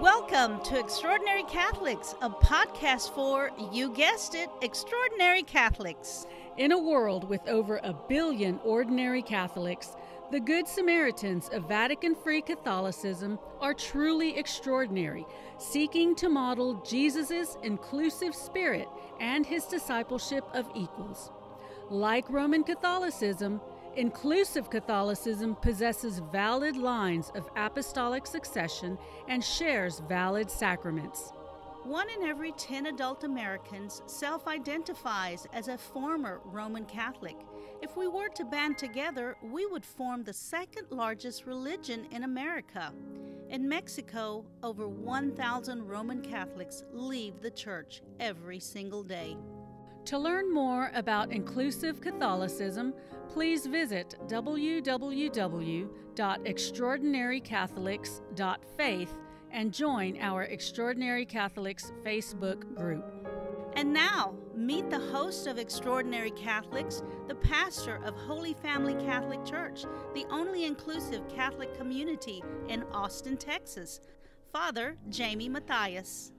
Welcome to Extraordinary Catholics, a podcast for, you guessed it, extraordinary Catholics. In a world with over a billion ordinary Catholics, the Good Samaritans of Vatican Free Catholicism are truly extraordinary, seeking to model Jesus' inclusive spirit and his discipleship of equals. Like Roman Catholicism, Inclusive Catholicism possesses valid lines of apostolic succession and shares valid sacraments. One in every 10 adult Americans self identifies as a former Roman Catholic. If we were to band together, we would form the second largest religion in America. In Mexico, over 1,000 Roman Catholics leave the church every single day. To learn more about inclusive Catholicism, please visit www.extraordinarycatholics.faith and join our Extraordinary Catholics Facebook group. And now, meet the host of Extraordinary Catholics, the pastor of Holy Family Catholic Church, the only inclusive Catholic community in Austin, Texas, Father Jayme Mathias.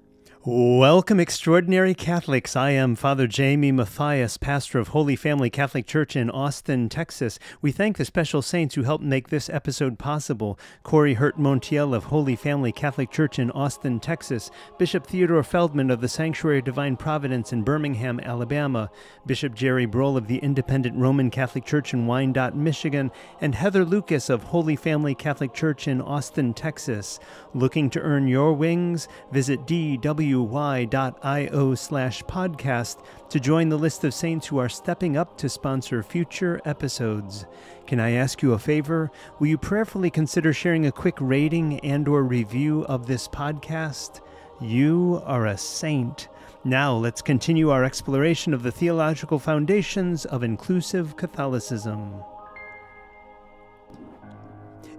Welcome, extraordinary Catholics. I am Father Jayme Mathias, pastor of Holy Family Catholic Church in Austin, Texas. We thank the special saints who helped make this episode possible Corey Hurt Montiel of Holy Family Catholic Church in Austin, Texas, Bishop Theodore Feldman of the Sanctuary of Divine Providence in Birmingham, Alabama, Bishop Jerry Broll of the Independent Roman Catholic Church in Wyandotte, Michigan, and Heather Lucas of Holy Family Catholic Church in Austin, Texas. Looking to earn your wings? Visit DW wy.io slash podcast to join the list of saints who are stepping up to sponsor future episodes. Can I ask you a favor? Will you prayerfully consider sharing a quick rating and or review of this podcast? You are a saint. Now let's continue our exploration of the theological foundations of inclusive Catholicism.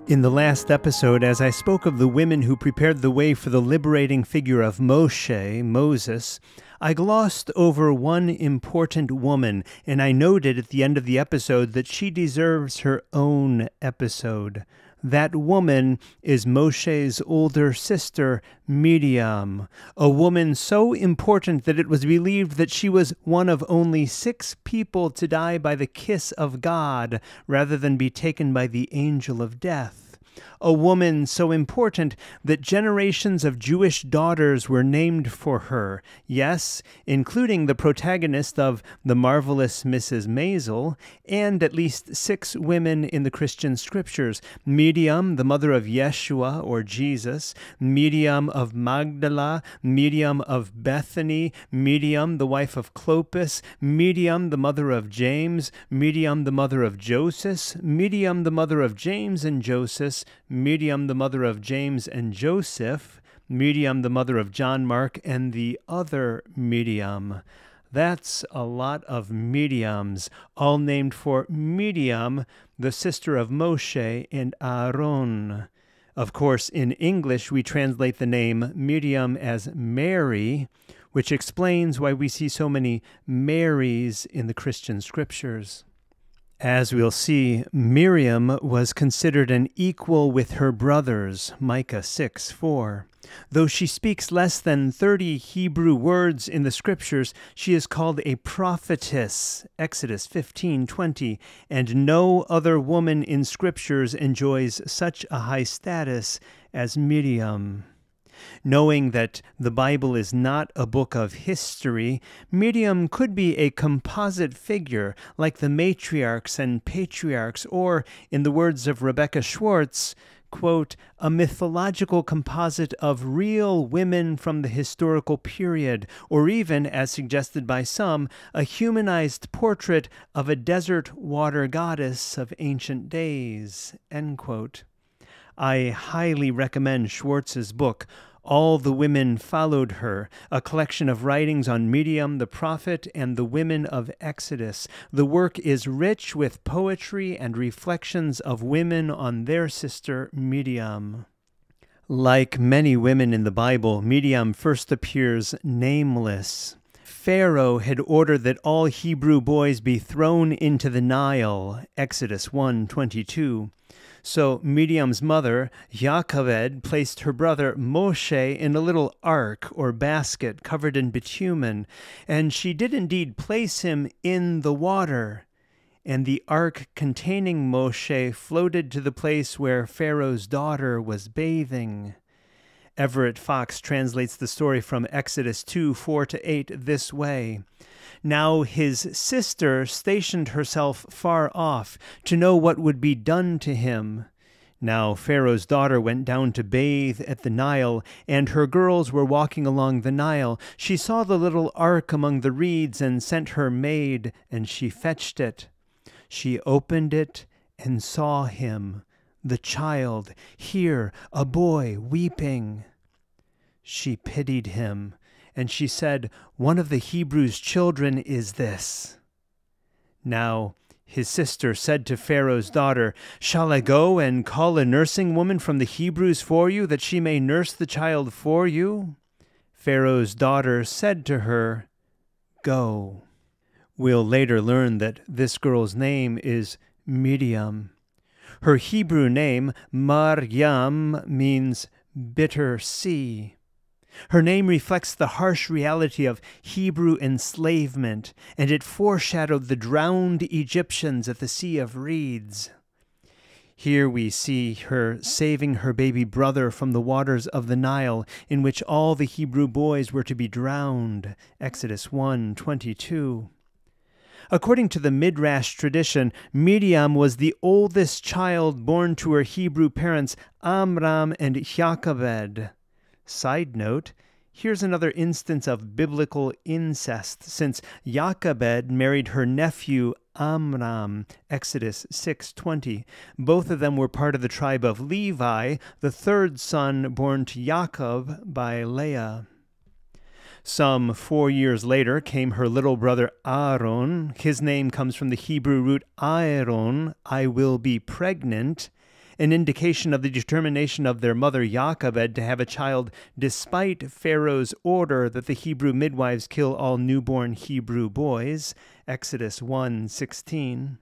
In the last episode, as I spoke of the women who prepared the way for the liberating figure of Moshe, Moses, I glossed over one important woman, and I noted at the end of the episode that she deserves her own episode. That woman is Moshe's older sister, Miriam, a woman so important that it was believed that she was one of only six people to die by the kiss of God rather than be taken by the angel of death a woman so important that generations of Jewish daughters were named for her, yes, including the protagonist of The Marvelous Mrs. Maisel, and at least six women in the Christian scriptures. Miriam, the mother of Yeshua or Jesus, Miriam of Magdala, Miriam of Bethany, Miriam, the wife of Clopas, Miriam, the mother of James, Miriam, the mother of Joseph, Miriam, the mother of James and Joseph, Miriam, the mother of James and Joseph, Miriam, the mother of John Mark, and the other Miriam. That's a lot of Miriams, all named for Miriam, the sister of Moshe and Aaron. Of course, in English, we translate the name Miriam as Mary, which explains why we see so many Marys in the Christian scriptures. As we'll see, Miriam was considered an equal with her brothers, Micah 6 4. Though she speaks less than 30 Hebrew words in the scriptures, she is called a prophetess, Exodus 15:20, and no other woman in scriptures enjoys such a high status as Miriam. Knowing that the Bible is not a book of history, Miriam could be a composite figure like the matriarchs and patriarchs, or, in the words of Rebecca Schwartz, quote, a mythological composite of real women from the historical period, or even, as suggested by some, a humanized portrait of a desert water goddess of ancient days, end quote. I highly recommend Schwartz's book, all the women followed her, a collection of writings on Miriam, the prophet and the women of Exodus. The work is rich with poetry and reflections of women on their sister Miriam. Like many women in the Bible, Miriam first appears nameless. Pharaoh had ordered that all Hebrew boys be thrown into the Nile, Exodus 1:22. So Miriam's mother, Jochebed, placed her brother Moshe in a little ark or basket covered in bitumen, and she did indeed place him in the water. And the ark containing Moshe floated to the place where Pharaoh's daughter was bathing. Everett Fox translates the story from Exodus 2 4 to 8 this way. Now his sister stationed herself far off to know what would be done to him. Now Pharaoh's daughter went down to bathe at the Nile, and her girls were walking along the Nile. She saw the little ark among the reeds and sent her maid, and she fetched it. She opened it and saw him, the child, here, a boy, weeping. She pitied him, and she said, One of the Hebrews' children is this. Now his sister said to Pharaoh's daughter, Shall I go and call a nursing woman from the Hebrews for you, that she may nurse the child for you? Pharaoh's daughter said to her, Go. We'll later learn that this girl's name is Miriam. Her Hebrew name, Maryam, means bitter sea. Her name reflects the harsh reality of Hebrew enslavement, and it foreshadowed the drowned Egyptians at the Sea of Reeds. Here we see her saving her baby brother from the waters of the Nile, in which all the Hebrew boys were to be drowned. Exodus 1 22. According to the Midrash tradition, Miriam was the oldest child born to her Hebrew parents, Amram and Jochebed. Side note, here's another instance of biblical incest, since Jochebed married her nephew Amram, Exodus 6:20. Both of them were part of the tribe of Levi, the third son born to Jacob by Leah. Some four years later came her little brother Aaron. His name comes from the Hebrew root Aaron, I will be pregnant, an indication of the determination of their mother Jochebed to have a child despite Pharaoh's order that the Hebrew midwives kill all newborn Hebrew boys. Exodus 1:16.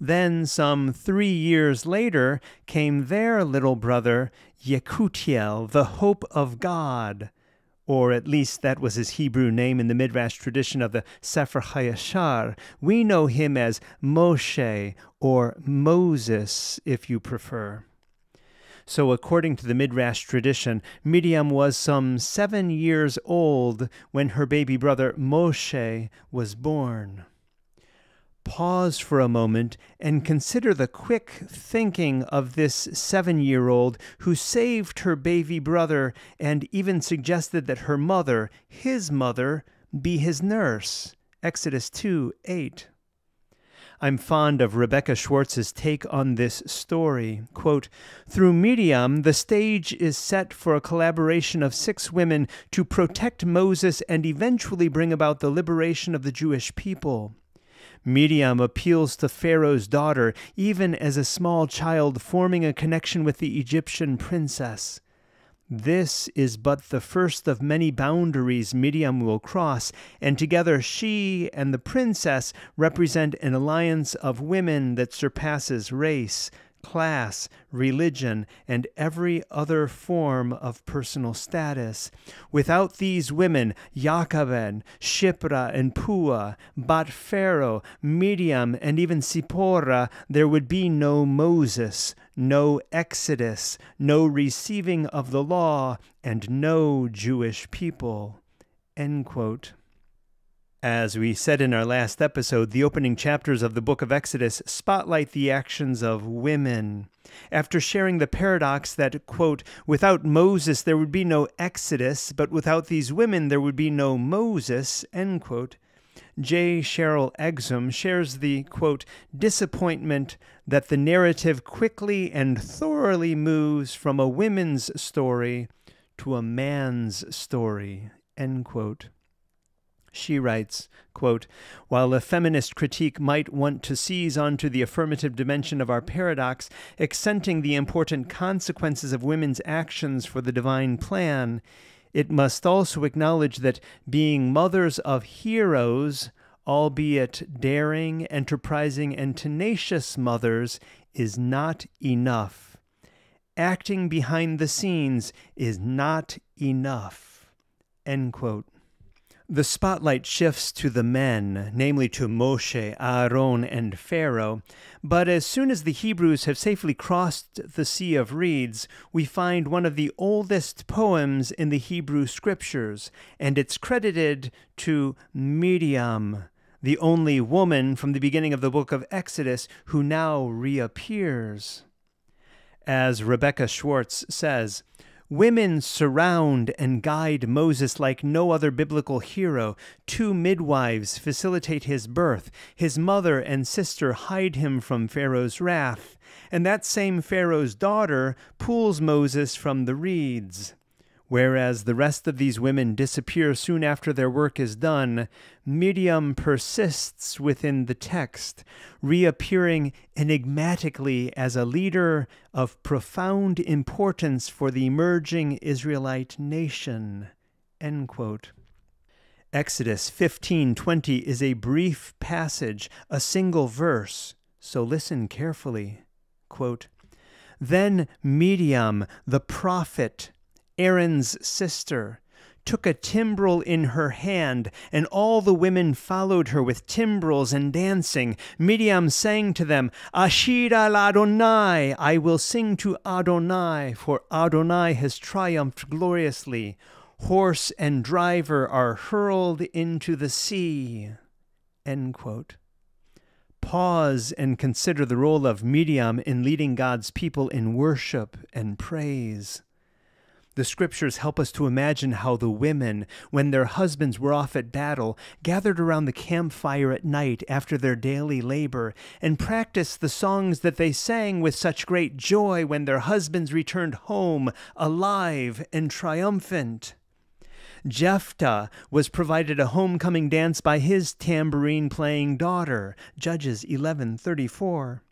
Then, some three years later, came their little brother, Yekutiel, the hope of God, or at least that was his Hebrew name in the Midrash tradition of the Sefer Hayashar. We know him as Moshe or Moses, if you prefer. So, according to the Midrash tradition, Miriam was some seven years old when her baby brother Moshe was born pause for a moment and consider the quick thinking of this seven year old who saved her baby brother and even suggested that her mother, his mother, be his nurse. Exodus 2 8. I'm fond of Rebecca Schwartz's take on this story. Quote, Through Miriam, the stage is set for a collaboration of six women to protect Moses and eventually bring about the liberation of the Jewish people. Miriam appeals to Pharaoh's daughter, even as a small child, forming a connection with the Egyptian princess. This is but the first of many boundaries Miriam will cross, and together she and the princess represent an alliance of women that surpasses race, class, religion, and every other form of personal status. Without these women, Jochebed, Shipra, and Pua, Bat Pharaoh, Miriam, and even Sipporah, there would be no Moses, no Exodus, no receiving of the law, and no Jewish people. End quote. As we said in our last episode, the opening chapters of the book of Exodus spotlight the actions of women. After sharing the paradox that, quote, without Moses there would be no Exodus, but without these women there would be no Moses, end quote, J. Cheryl Exum shares the, quote, disappointment that the narrative quickly and thoroughly moves from a women's story to a man's story, end quote. She writes, quote, While a feminist critique might want to seize onto the affirmative dimension of our paradox, accenting the important consequences of women's actions for the divine plan, it must also acknowledge that being mothers of heroes, albeit daring, enterprising, and tenacious mothers, is not enough. Acting behind the scenes is not enough. End quote. The spotlight shifts to the men, namely to Moshe, Aaron, and Pharaoh. But as soon as the Hebrews have safely crossed the Sea of Reeds, we find one of the oldest poems in the Hebrew scriptures, and it's credited to Miriam, the only woman from the beginning of the book of Exodus who now reappears. As Rebecca Schwartz says, Women surround and guide Moses like no other biblical hero. Two midwives facilitate his birth. His mother and sister hide him from Pharaoh's wrath. And that same Pharaoh's daughter pulls Moses from the reeds. Whereas the rest of these women disappear soon after their work is done, Miriam persists within the text, reappearing enigmatically as a leader of profound importance for the emerging Israelite nation. Exodus 15:20 is a brief passage, a single verse, so listen carefully. Quote, then Miriam, the prophet, Aaron's sister, took a timbrel in her hand, and all the women followed her with timbrels and dancing. Miriam sang to them, Ashira l'Adonai, I will sing to Adonai, for Adonai has triumphed gloriously. Horse and driver are hurled into the sea. Pause and consider the role of Miriam in leading God's people in worship and praise. The scriptures help us to imagine how the women, when their husbands were off at battle, gathered around the campfire at night after their daily labor and practiced the songs that they sang with such great joy when their husbands returned home alive and triumphant. Jephthah was provided a homecoming dance by his tambourine playing daughter, Judges 11:34.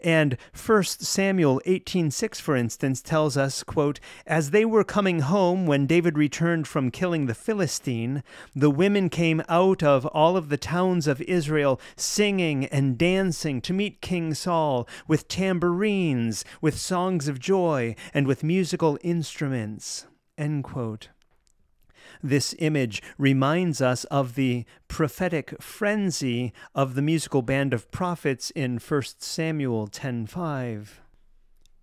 And 1 Samuel 18:6 for instance tells us, quote, "As they were coming home when David returned from killing the Philistine, the women came out of all of the towns of Israel singing and dancing to meet King Saul with tambourines, with songs of joy, and with musical instruments." End quote. This image reminds us of the prophetic frenzy of the musical band of prophets in 1 Samuel 10:5.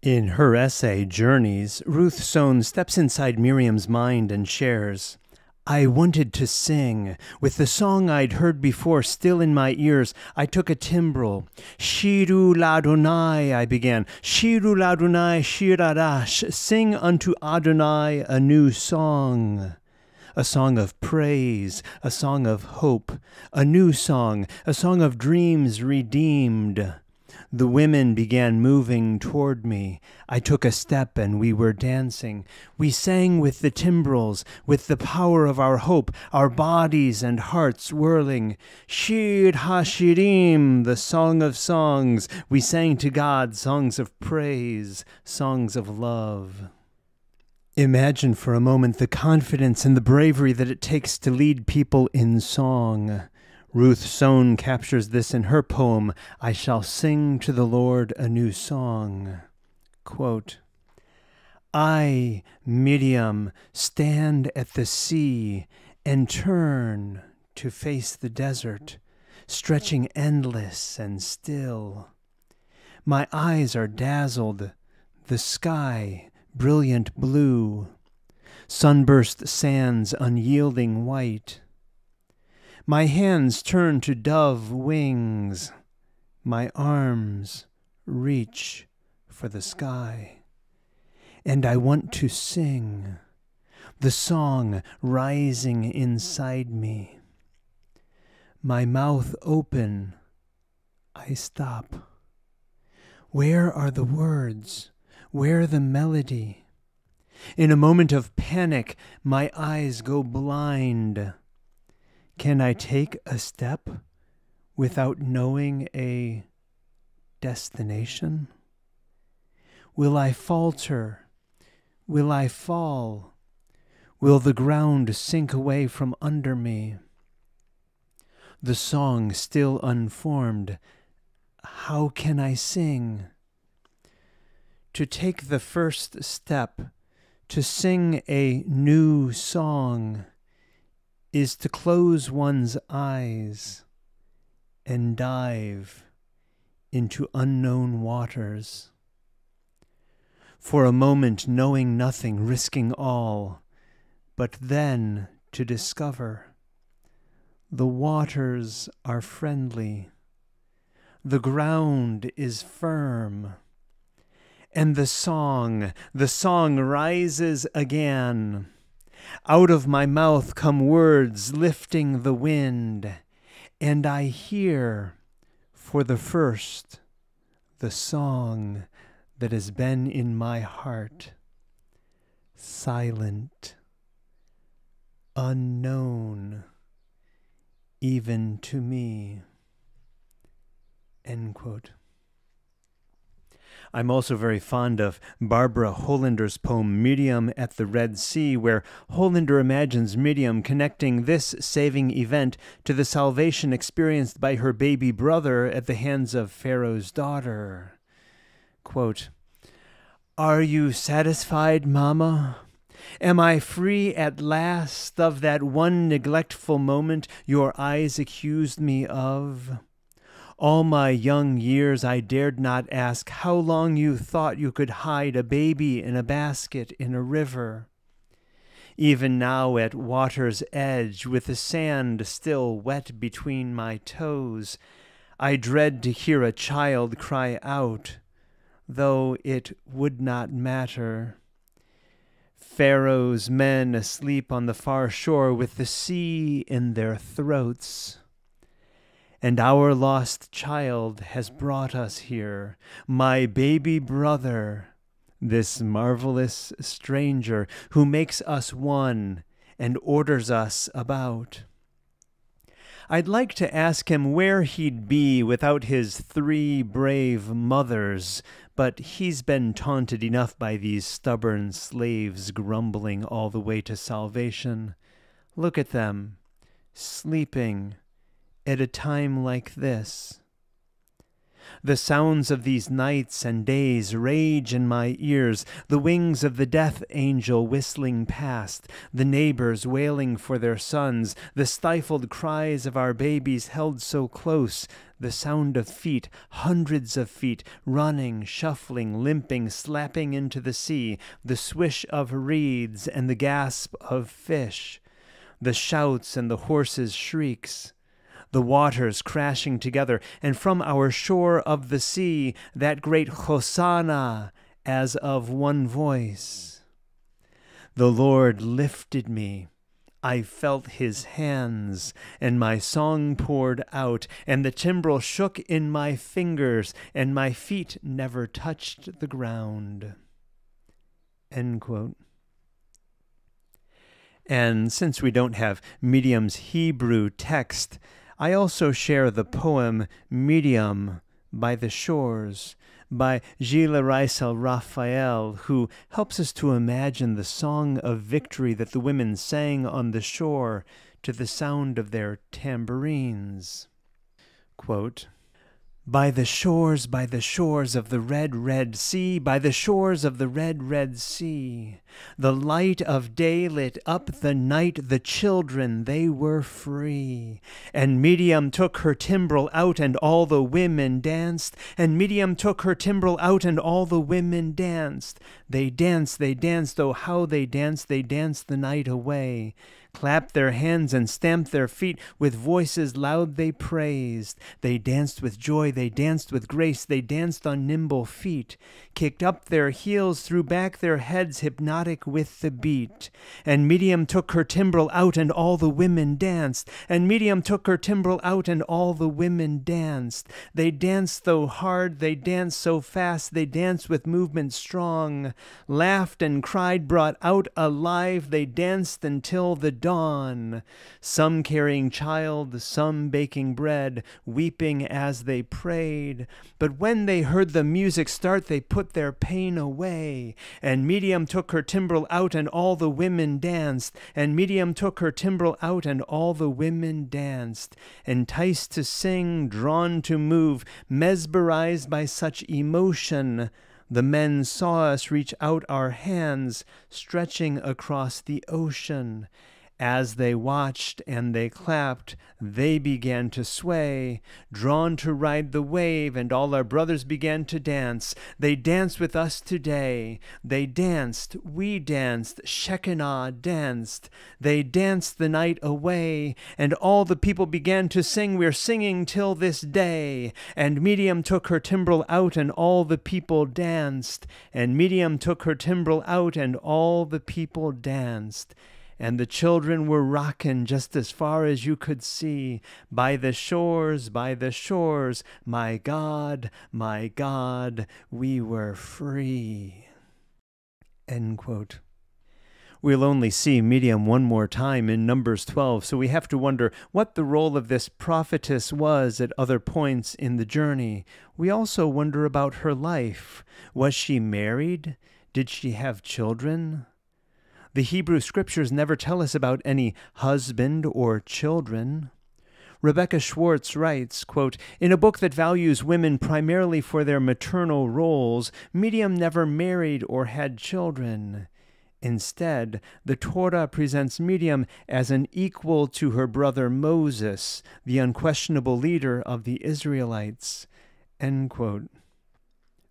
In her essay Journeys, Ruth Sohn steps inside Miriam's mind and shares I wanted to sing. With the song I'd heard before still in my ears, I took a timbrel. Shiru ladonai, I began. Shiru ladonai shiradash. Sing unto Adonai a new song a song of praise, a song of hope, a new song, a song of dreams redeemed. The women began moving toward me. I took a step and we were dancing. We sang with the timbrels, with the power of our hope, our bodies and hearts whirling. Shir Hashirim, the song of songs. We sang to God songs of praise, songs of love. Imagine for a moment the confidence and the bravery that it takes to lead people in song. Ruth Sohn captures this in her poem, I Shall Sing to the Lord a New Song. Quote, I, Miriam, stand at the sea and turn to face the desert, stretching endless and still. My eyes are dazzled, the sky brilliant blue, sunburst sands unyielding white. My hands turn to dove wings, my arms reach for the sky. And I want to sing the song rising inside me. My mouth open, I stop. Where are the words? Where the melody? In a moment of panic, my eyes go blind. Can I take a step without knowing a destination? Will I falter? Will I fall? Will the ground sink away from under me? The song still unformed. How can I sing? To take the first step, to sing a new song, is to close one's eyes and dive into unknown waters. For a moment, knowing nothing, risking all, but then to discover the waters are friendly, the ground is firm, and the song, the song rises again. Out of my mouth come words lifting the wind, and I hear for the first the song that has been in my heart, silent, unknown even to me. End quote. I'm also very fond of Barbara Holender's poem Miriam at the Red Sea, where Holender imagines Miriam connecting this saving event to the salvation experienced by her baby brother at the hands of Pharaoh's daughter. Quote, Are you satisfied, Mamma? Am I free at last of that one neglectful moment your eyes accused me of? All my young years I dared not ask how long you thought you could hide a baby in a basket in a river. Even now at water's edge, with the sand still wet between my toes, I dread to hear a child cry out, though it would not matter. Pharaoh's men asleep on the far shore with the sea in their throats. And our lost child has brought us here, my baby brother, this marvelous stranger who makes us one and orders us about. I'd like to ask him where he'd be without his three brave mothers, but he's been taunted enough by these stubborn slaves grumbling all the way to salvation. Look at them, sleeping at a time like this. The sounds of these nights and days rage in my ears, the wings of the death angel whistling past, the neighbors wailing for their sons, the stifled cries of our babies held so close, the sound of feet, hundreds of feet, running, shuffling, limping, slapping into the sea, the swish of reeds and the gasp of fish, the shouts and the horses' shrieks the waters crashing together, and from our shore of the sea that great Hosanna as of one voice. The Lord lifted me. I felt his hands, and my song poured out, and the timbrel shook in my fingers, and my feet never touched the ground. And since we don't have Miriam's Hebrew text, I also share the poem Miriam by the Shores by Gilles Reisel Raphael, who helps us to imagine the song of victory that the women sang on the shore to the sound of their tambourines. Quote, by the shores, by the shores of the red, red sea, by the shores of the red, red sea, the light of day lit up the night, the children, they were free. And Miriam took her timbrel out, and all the women danced. And Miriam took her timbrel out, and all the women danced. They danced, they danced, oh, how they danced, they danced the night away clapped their hands and stamped their feet. With voices loud they praised. They danced with joy, they danced with grace, they danced on nimble feet, kicked up their heels, threw back their heads, hypnotic with the beat. And Miriam took her timbrel out, and all the women danced. And Miriam took her timbrel out, and all the women danced. They danced so hard, they danced so fast, they danced with movement strong. Laughed and cried, brought out alive, they danced until the dawn, some carrying child, some baking bread, weeping as they prayed. But when they heard the music start, they put their pain away. And Miriam took her timbrel out, and all the women danced. And Miriam took her timbrel out, and all the women danced. Enticed to sing, drawn to move, mesmerized by such emotion, The men saw us reach out our hands, stretching across the ocean. As they watched and they clapped, they began to sway, drawn to ride the wave, and all our brothers began to dance. They danced with us today. They danced, we danced, Shekinah danced. They danced the night away, and all the people began to sing. We're singing till this day. And Miriam took her timbrel out, and all the people danced. And Miriam took her timbrel out, and all the people danced and the children were rockin' just as far as you could see. By the shores, by the shores, my God, my God, we were free. End quote. We'll only see Miriam one more time in Numbers 12, so we have to wonder what the role of this prophetess was at other points in the journey. We also wonder about her life. Was she married? Did she have children? The Hebrew scriptures never tell us about any husband or children. Rebecca Schwartz writes, quote, In a book that values women primarily for their maternal roles, Miriam never married or had children. Instead, the Torah presents Miriam as an equal to her brother Moses, the unquestionable leader of the Israelites. End quote.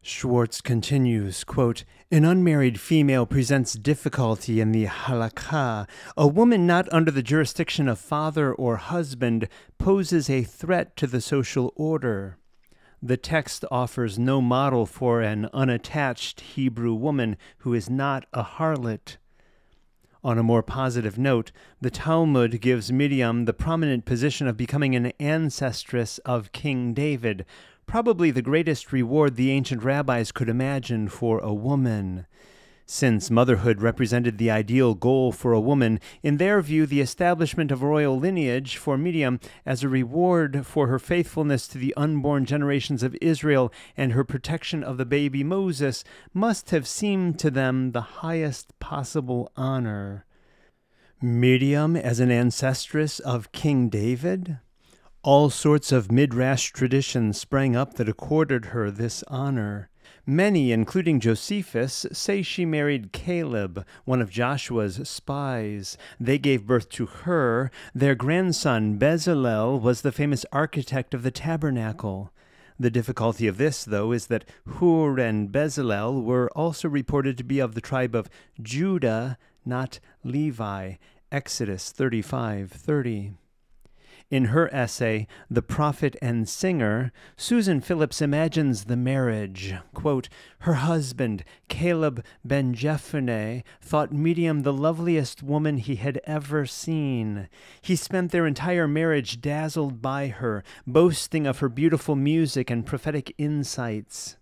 Schwartz continues, quote, An unmarried female presents difficulty in the halakha. A woman not under the jurisdiction of father or husband poses a threat to the social order. The text offers no model for an unattached Hebrew woman who is not a harlot. On a more positive note, the Talmud gives Miriam the prominent position of becoming an ancestress of King David, probably the greatest reward the ancient rabbis could imagine for a woman. Since motherhood represented the ideal goal for a woman, in their view, the establishment of royal lineage for Miriam as a reward for her faithfulness to the unborn generations of Israel and her protection of the baby Moses must have seemed to them the highest possible honor. Miriam as an ancestress of King David? All sorts of midrash traditions sprang up that accorded her this honor. Many, including Josephus, say she married Caleb, one of Joshua's spies. They gave birth to Hur. Their grandson, Bezalel, was the famous architect of the tabernacle. The difficulty of this, though, is that Hur and Bezalel were also reported to be of the tribe of Judah, not Levi. Exodus 35:30. In her essay, The Prophet and Singer, Susan Phillips imagines the marriage. Quote, her husband, Caleb ben Jephunneh, thought Miriam the loveliest woman he had ever seen. He spent their entire marriage dazzled by her, boasting of her beautiful music and prophetic insights.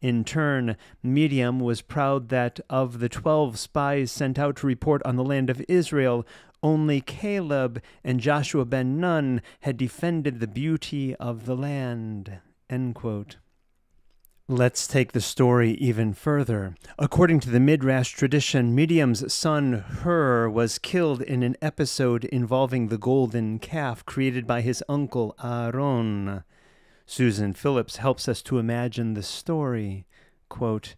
In turn, Miriam was proud that of the twelve spies sent out to report on the land of Israel, only Caleb and Joshua ben Nun had defended the beauty of the land. Let's take the story even further. According to the Midrash tradition, Miriam's son Hur was killed in an episode involving the golden calf created by his uncle Aaron. Susan Phillips helps us to imagine the story. Quote,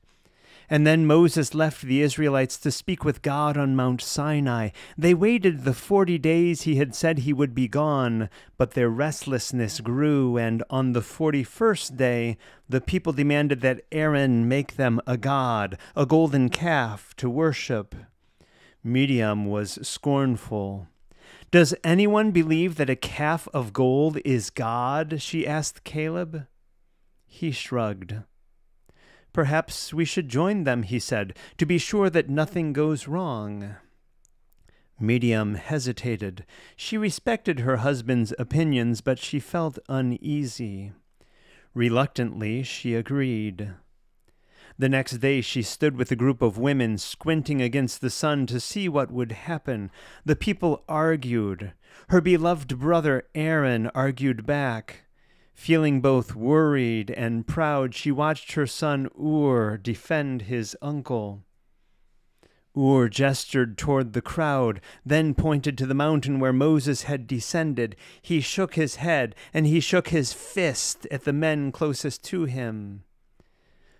and then Moses left the Israelites to speak with God on Mount Sinai. They waited the forty days he had said he would be gone, but their restlessness grew, and on the forty first day the people demanded that Aaron make them a god, a golden calf, to worship. Miriam was scornful. Does anyone believe that a calf of gold is God? she asked Caleb. He shrugged. Perhaps we should join them, he said, to be sure that nothing goes wrong. Miriam hesitated. She respected her husband's opinions, but she felt uneasy. Reluctantly, she agreed. The next day she stood with a group of women, squinting against the sun to see what would happen. The people argued. Her beloved brother Aaron argued back. Feeling both worried and proud, she watched her son Hur defend his uncle. Hur gestured toward the crowd, then pointed to the mountain where Moses had descended. He shook his head, and he shook his fist at the men closest to him.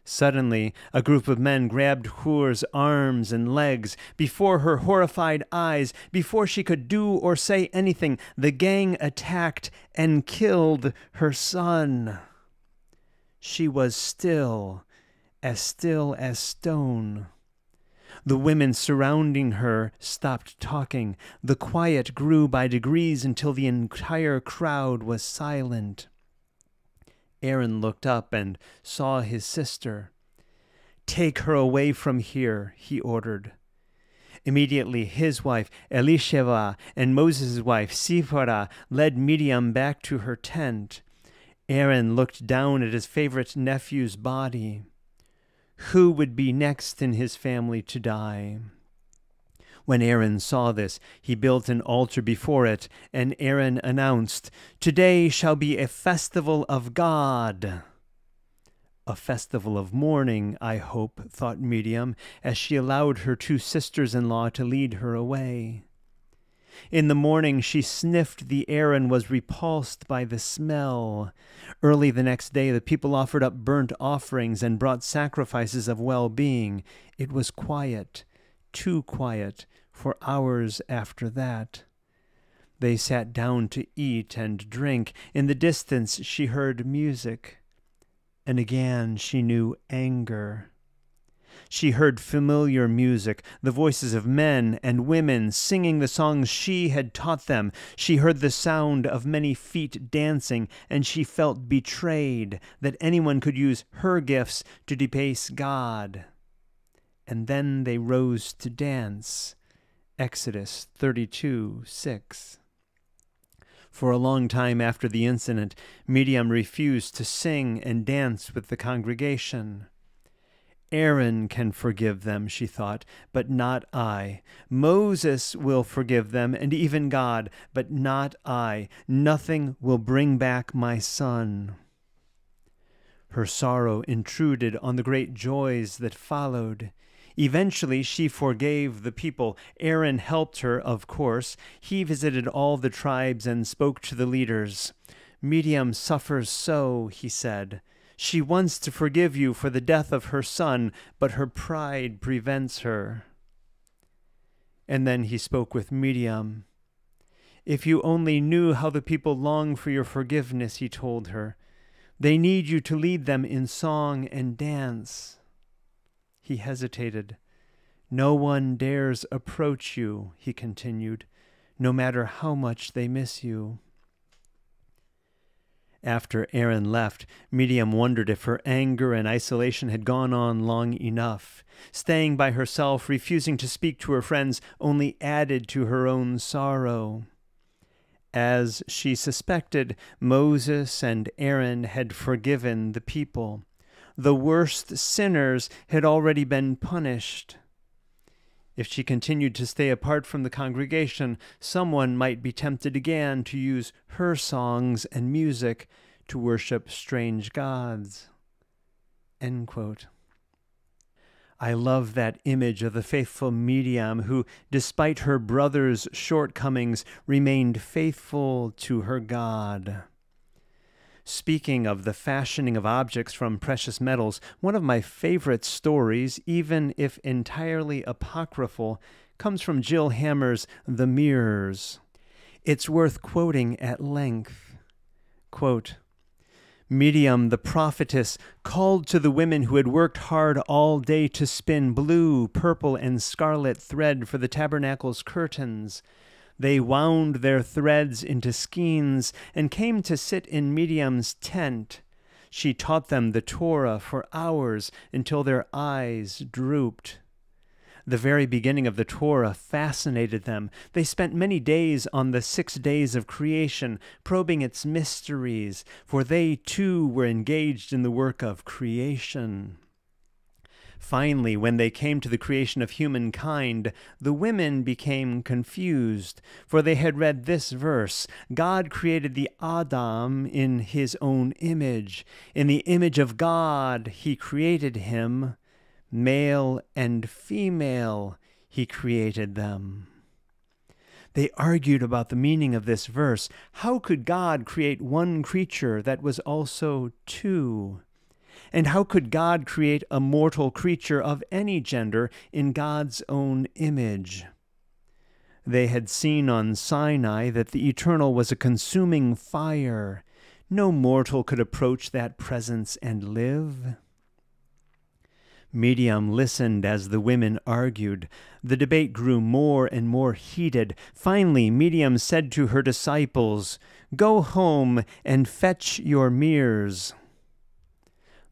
Suddenly, a group of men grabbed Hur's arms and legs. Before her horrified eyes, before she could do or say anything, the gang attacked and killed her son. She was still, as still as stone. The women surrounding her stopped talking. The quiet grew by degrees until the entire crowd was silent. Aaron looked up and saw his sister. Take her away from here, he ordered. Immediately his wife Elisheva and Moses' wife Sipporah led Miriam back to her tent. Aaron looked down at his favorite nephew's body. Who would be next in his family to die? When Aaron saw this, he built an altar before it, and Aaron announced, Today shall be a festival of God. A festival of mourning, I hope, thought Miriam, as she allowed her two sisters in law to lead her away. In the morning she sniffed the air and was repulsed by the smell. Early the next day the people offered up burnt offerings and brought sacrifices of well being. It was quiet, too quiet, for hours after that. They sat down to eat and drink. In the distance she heard music. And again she knew anger. She heard familiar music, the voices of men and women singing the songs she had taught them. She heard the sound of many feet dancing, and she felt betrayed that anyone could use her gifts to debase God. And then they rose to dance. Exodus 32 6. For a long time after the incident, Miriam refused to sing and dance with the congregation. Aaron can forgive them, she thought, but not I. Moses will forgive them, and even God, but not I. Nothing will bring back my son. Her sorrow intruded on the great joys that followed. Eventually, she forgave the people. Aaron helped her, of course. He visited all the tribes and spoke to the leaders. Miriam suffers so, he said. She wants to forgive you for the death of her son, but her pride prevents her. And then he spoke with Miriam. If you only knew how the people long for your forgiveness, he told her. They need you to lead them in song and dance. He hesitated. No one dares approach you, he continued, no matter how much they miss you. After Aaron left, Miriam wondered if her anger and isolation had gone on long enough. Staying by herself, refusing to speak to her friends, only added to her own sorrow. As she suspected, Moses and Aaron had forgiven the people the worst sinners had already been punished. If she continued to stay apart from the congregation, someone might be tempted again to use her songs and music to worship strange gods. I love that image of the faithful Miriam who, despite her brother's shortcomings, remained faithful to her God. Speaking of the fashioning of objects from precious metals, one of my favorite stories, even if entirely apocryphal, comes from Jill Hammer's The Mirrors. It's worth quoting at length. Quote, Miriam the prophetess called to the women who had worked hard all day to spin blue, purple, and scarlet thread for the tabernacle's curtains. They wound their threads into skeins and came to sit in Miriam's tent. She taught them the Torah for hours until their eyes drooped. The very beginning of the Torah fascinated them. They spent many days on the six days of creation, probing its mysteries, for they too were engaged in the work of creation. Finally, when they came to the creation of humankind, the women became confused, for they had read this verse God created the Adam in his own image. In the image of God, he created him. Male and female, he created them. They argued about the meaning of this verse. How could God create one creature that was also two? And how could God create a mortal creature of any gender in God's own image? They had seen on Sinai that the Eternal was a consuming fire. No mortal could approach that presence and live. Miriam listened as the women argued. The debate grew more and more heated. Finally, Miriam said to her disciples, Go home and fetch your mirrors.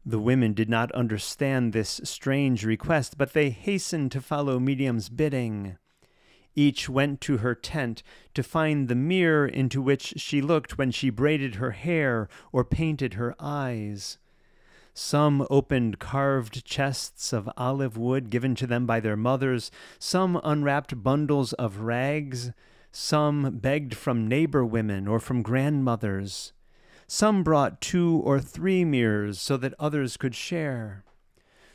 The women did not understand this strange request, but they hastened to follow Miriam's bidding. Each went to her tent to find the mirror into which she looked when she braided her hair or painted her eyes. Some opened carved chests of olive wood given to them by their mothers, some unwrapped bundles of rags, some begged from neighbor women or from grandmothers. Some brought two or three mirrors so that others could share.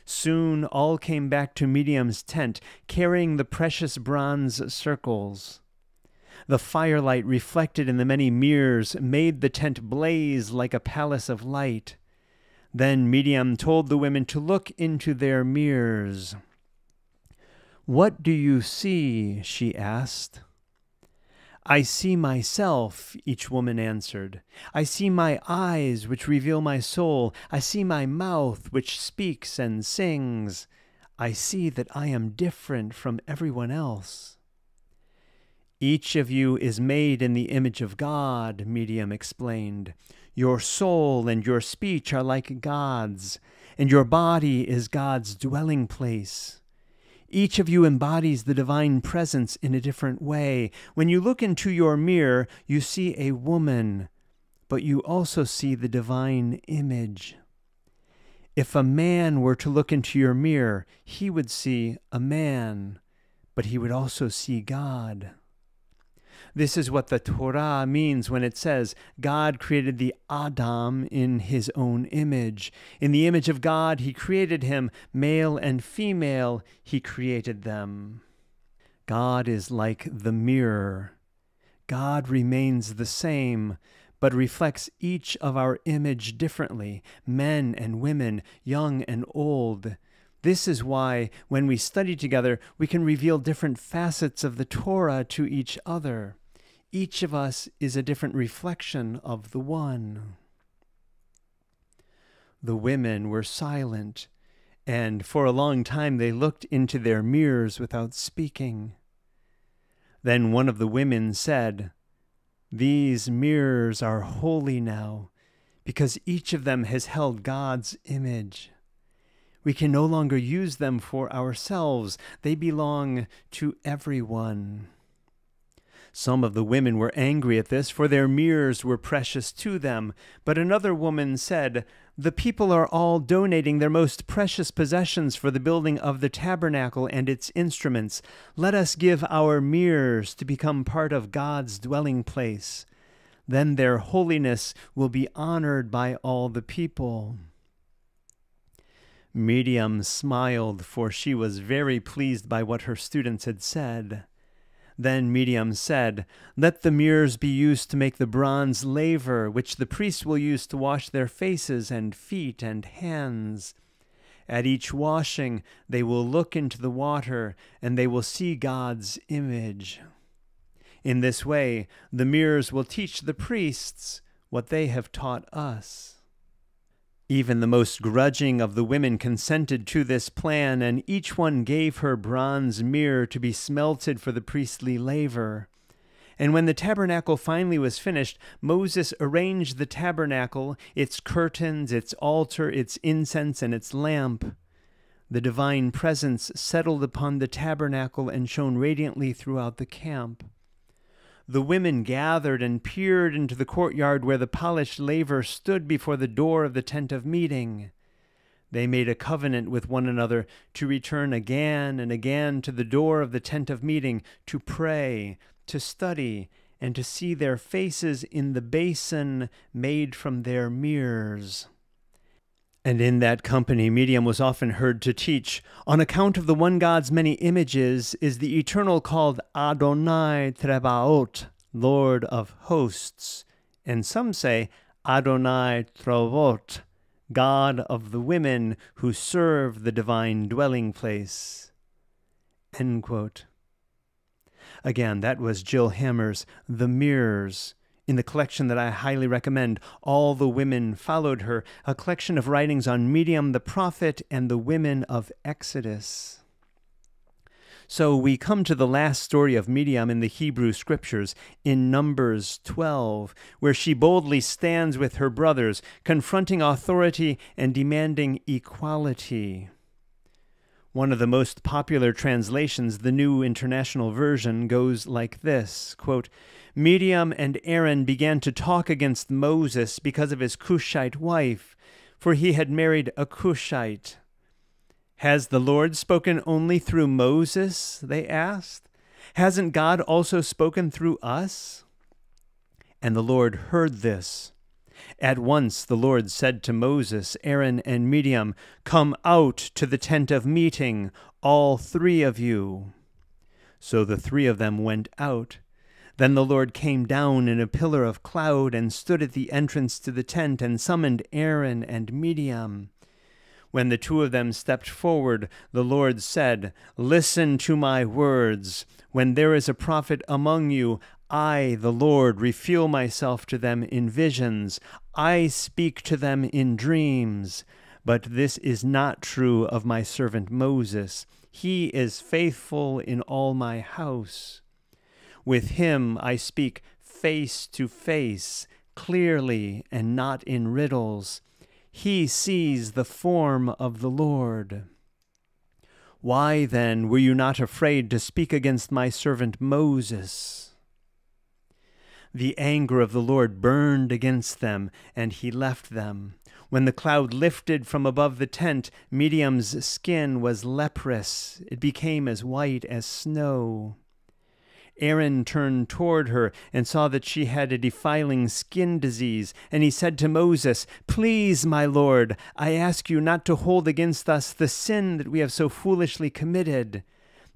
Soon all came back to Miriam's tent, carrying the precious bronze circles. The firelight reflected in the many mirrors made the tent blaze like a palace of light. Then Miriam told the women to look into their mirrors. What do you see? she asked. I see myself, each woman answered. I see my eyes, which reveal my soul. I see my mouth, which speaks and sings. I see that I am different from everyone else. Each of you is made in the image of God, Miriam explained. Your soul and your speech are like God's, and your body is God's dwelling place. Each of you embodies the divine presence in a different way. When you look into your mirror, you see a woman, but you also see the divine image. If a man were to look into your mirror, he would see a man, but he would also see God. This is what the Torah means when it says God created the Adam in his own image. In the image of God, he created him, male and female, he created them. God is like the mirror. God remains the same, but reflects each of our image differently men and women, young and old. This is why, when we study together, we can reveal different facets of the Torah to each other. Each of us is a different reflection of the one. The women were silent, and for a long time they looked into their mirrors without speaking. Then one of the women said, These mirrors are holy now, because each of them has held God's image. We can no longer use them for ourselves, they belong to everyone. Some of the women were angry at this, for their mirrors were precious to them. But another woman said, The people are all donating their most precious possessions for the building of the tabernacle and its instruments. Let us give our mirrors to become part of God's dwelling place. Then their holiness will be honored by all the people. Miriam smiled, for she was very pleased by what her students had said. Then Miriam said, Let the mirrors be used to make the bronze laver, which the priests will use to wash their faces and feet and hands. At each washing, they will look into the water, and they will see God's image. In this way, the mirrors will teach the priests what they have taught us. Even the most grudging of the women consented to this plan, and each one gave her bronze mirror to be smelted for the priestly laver. And when the tabernacle finally was finished, Moses arranged the tabernacle, its curtains, its altar, its incense, and its lamp. The divine presence settled upon the tabernacle and shone radiantly throughout the camp. The women gathered and peered into the courtyard where the polished laver stood before the door of the tent of meeting. They made a covenant with one another to return again and again to the door of the tent of meeting to pray, to study, and to see their faces in the basin made from their mirrors. And in that company, Miriam was often heard to teach, On account of the one God's many images, is the eternal called Adonai Tzevaot, Lord of hosts. And some say Adonai Tzovot, God of the women who serve the divine dwelling place. Again, that was Jill Hammer's The Mirrors in the collection that I highly recommend, All the Women Followed Her, a collection of writings on Miriam, the prophet and the women of Exodus. So we come to the last story of Miriam in the Hebrew scriptures in Numbers 12, where she boldly stands with her brothers, confronting authority and demanding equality. One of the most popular translations, the New International Version, goes like this quote, Miriam and Aaron began to talk against Moses because of his Cushite wife, for he had married a Cushite. Has the Lord spoken only through Moses? They asked. Hasn't God also spoken through us? And the Lord heard this. At once the Lord said to Moses, Aaron, and Miriam, Come out to the tent of meeting, all three of you. So the three of them went out. Then the Lord came down in a pillar of cloud and stood at the entrance to the tent and summoned Aaron and Miriam. When the two of them stepped forward, the Lord said, Listen to my words. When there is a prophet among you, I, the Lord, reveal myself to them in visions. I speak to them in dreams. But this is not true of my servant Moses. He is faithful in all my house. With him I speak face to face, clearly and not in riddles. He sees the form of the Lord. Why then were you not afraid to speak against my servant Moses? The anger of the Lord burned against them, and he left them. When the cloud lifted from above the tent, Miriam's skin was leprous. It became as white as snow. Aaron turned toward her and saw that she had a defiling skin disease, and he said to Moses, Please, my Lord, I ask you not to hold against us the sin that we have so foolishly committed.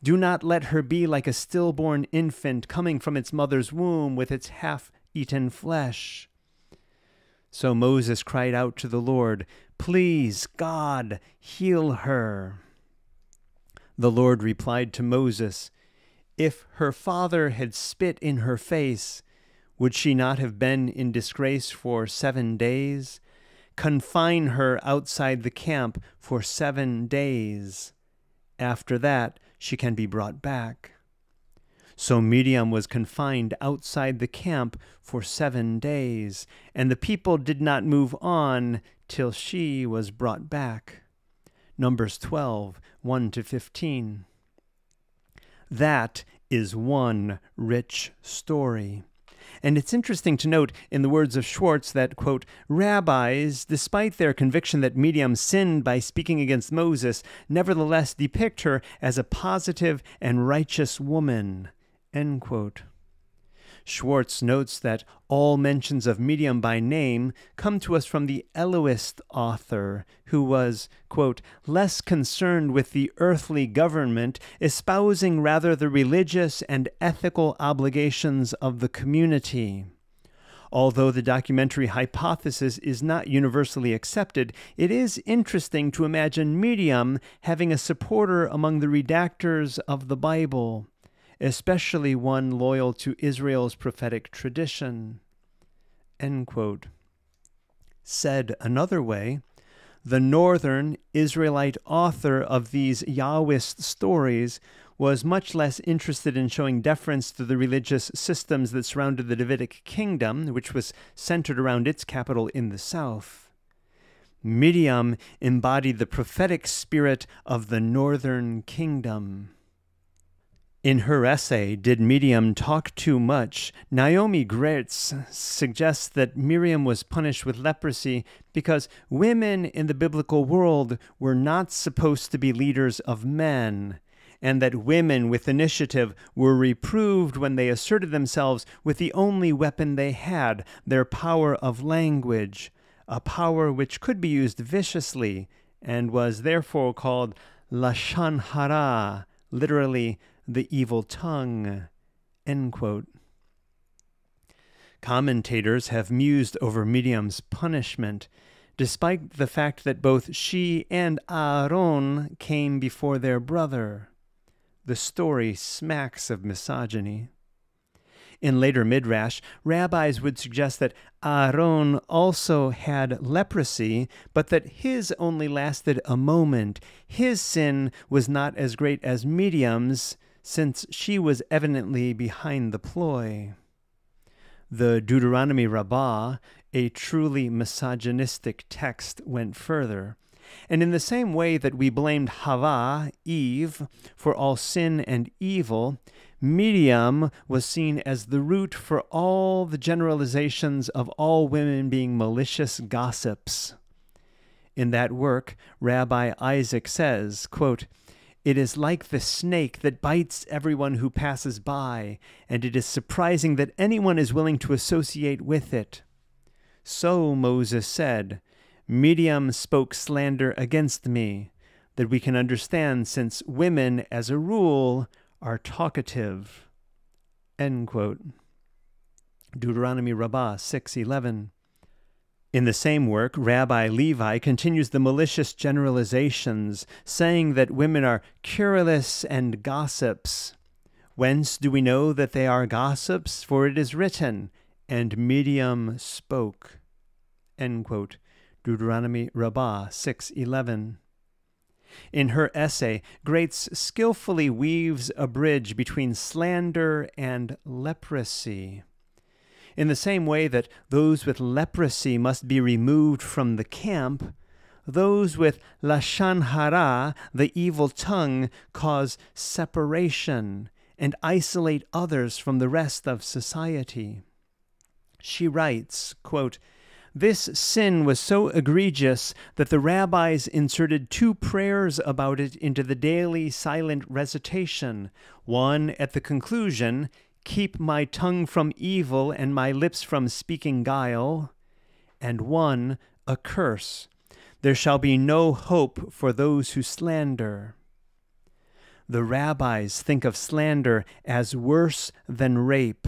Do not let her be like a stillborn infant coming from its mother's womb with its half eaten flesh. So Moses cried out to the Lord, Please, God, heal her. The Lord replied to Moses, if her father had spit in her face, would she not have been in disgrace for seven days? Confine her outside the camp for seven days. After that, she can be brought back. So Miriam was confined outside the camp for seven days, and the people did not move on till she was brought back. Numbers 12, 1 to 15. That is one rich story. And it's interesting to note, in the words of Schwartz, that, quote, rabbis, despite their conviction that Miriam sinned by speaking against Moses, nevertheless depict her as a positive and righteous woman, end quote. Schwartz notes that all mentions of Miriam by name come to us from the Elohist author, who was, quote, less concerned with the earthly government, espousing rather the religious and ethical obligations of the community. Although the documentary hypothesis is not universally accepted, it is interesting to imagine Miriam having a supporter among the redactors of the Bible especially one loyal to Israel's prophetic tradition. Said another way, the northern Israelite author of these Yahwist stories was much less interested in showing deference to the religious systems that surrounded the Davidic kingdom, which was centered around its capital in the south. Miriam embodied the prophetic spirit of the northern kingdom. In her essay, Did Miriam Talk Too Much? Naomi Graetz suggests that Miriam was punished with leprosy because women in the biblical world were not supposed to be leaders of men, and that women with initiative were reproved when they asserted themselves with the only weapon they had, their power of language, a power which could be used viciously and was therefore called lashon hara, literally the evil tongue. Commentators have mused over Miriam's punishment. despite the fact that both she and Aaron came before their brother. The story smacks of misogyny. In later Midrash, rabbis would suggest that Aaron also had leprosy, but that his only lasted a moment. His sin was not as great as Miriam's, since she was evidently behind the ploy. The Deuteronomy Rabbah, a truly misogynistic text, went further. And in the same way that we blamed Hava, Eve, for all sin and evil, Miriam was seen as the root for all the generalizations of all women being malicious gossips. In that work, Rabbi Isaac says, quote, It is like the snake that bites everyone who passes by, and it is surprising that anyone is willing to associate with it. So Moses said, Miriam spoke slander against me, that we can understand since women, as a rule, are talkative. Deuteronomy Rabbah 6:11. In the same work, Rabbi Levi continues the malicious generalizations, saying that women are querulous and gossips. Whence do we know that they are gossips? For it is written, and Miriam spoke. Deuteronomy Rabbah 6:11. In her essay, Graetz skillfully weaves a bridge between slander and leprosy. In the same way that those with leprosy must be removed from the camp, those with lashon hara, the evil tongue, cause separation and isolate others from the rest of society. She writes, quote, this sin was so egregious that the rabbis inserted two prayers about it into the daily silent recitation one at the conclusion, Keep my tongue from evil and my lips from speaking guile, and one, a curse, There shall be no hope for those who slander. The rabbis think of slander as worse than rape,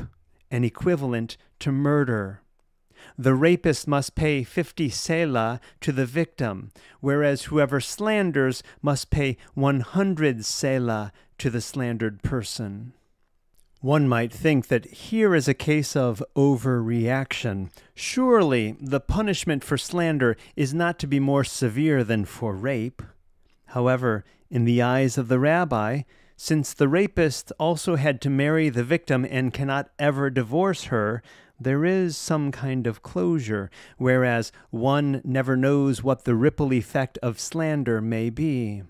an equivalent to murder the rapist must pay 50 selah to the victim, whereas whoever slanders must pay 100 selah to the slandered person. One might think that here is a case of overreaction. Surely the punishment for slander is not to be more severe than for rape. However, in the eyes of the rabbi, since the rapist also had to marry the victim and cannot ever divorce her, there is some kind of closure, whereas one never knows what the ripple effect of slander may be.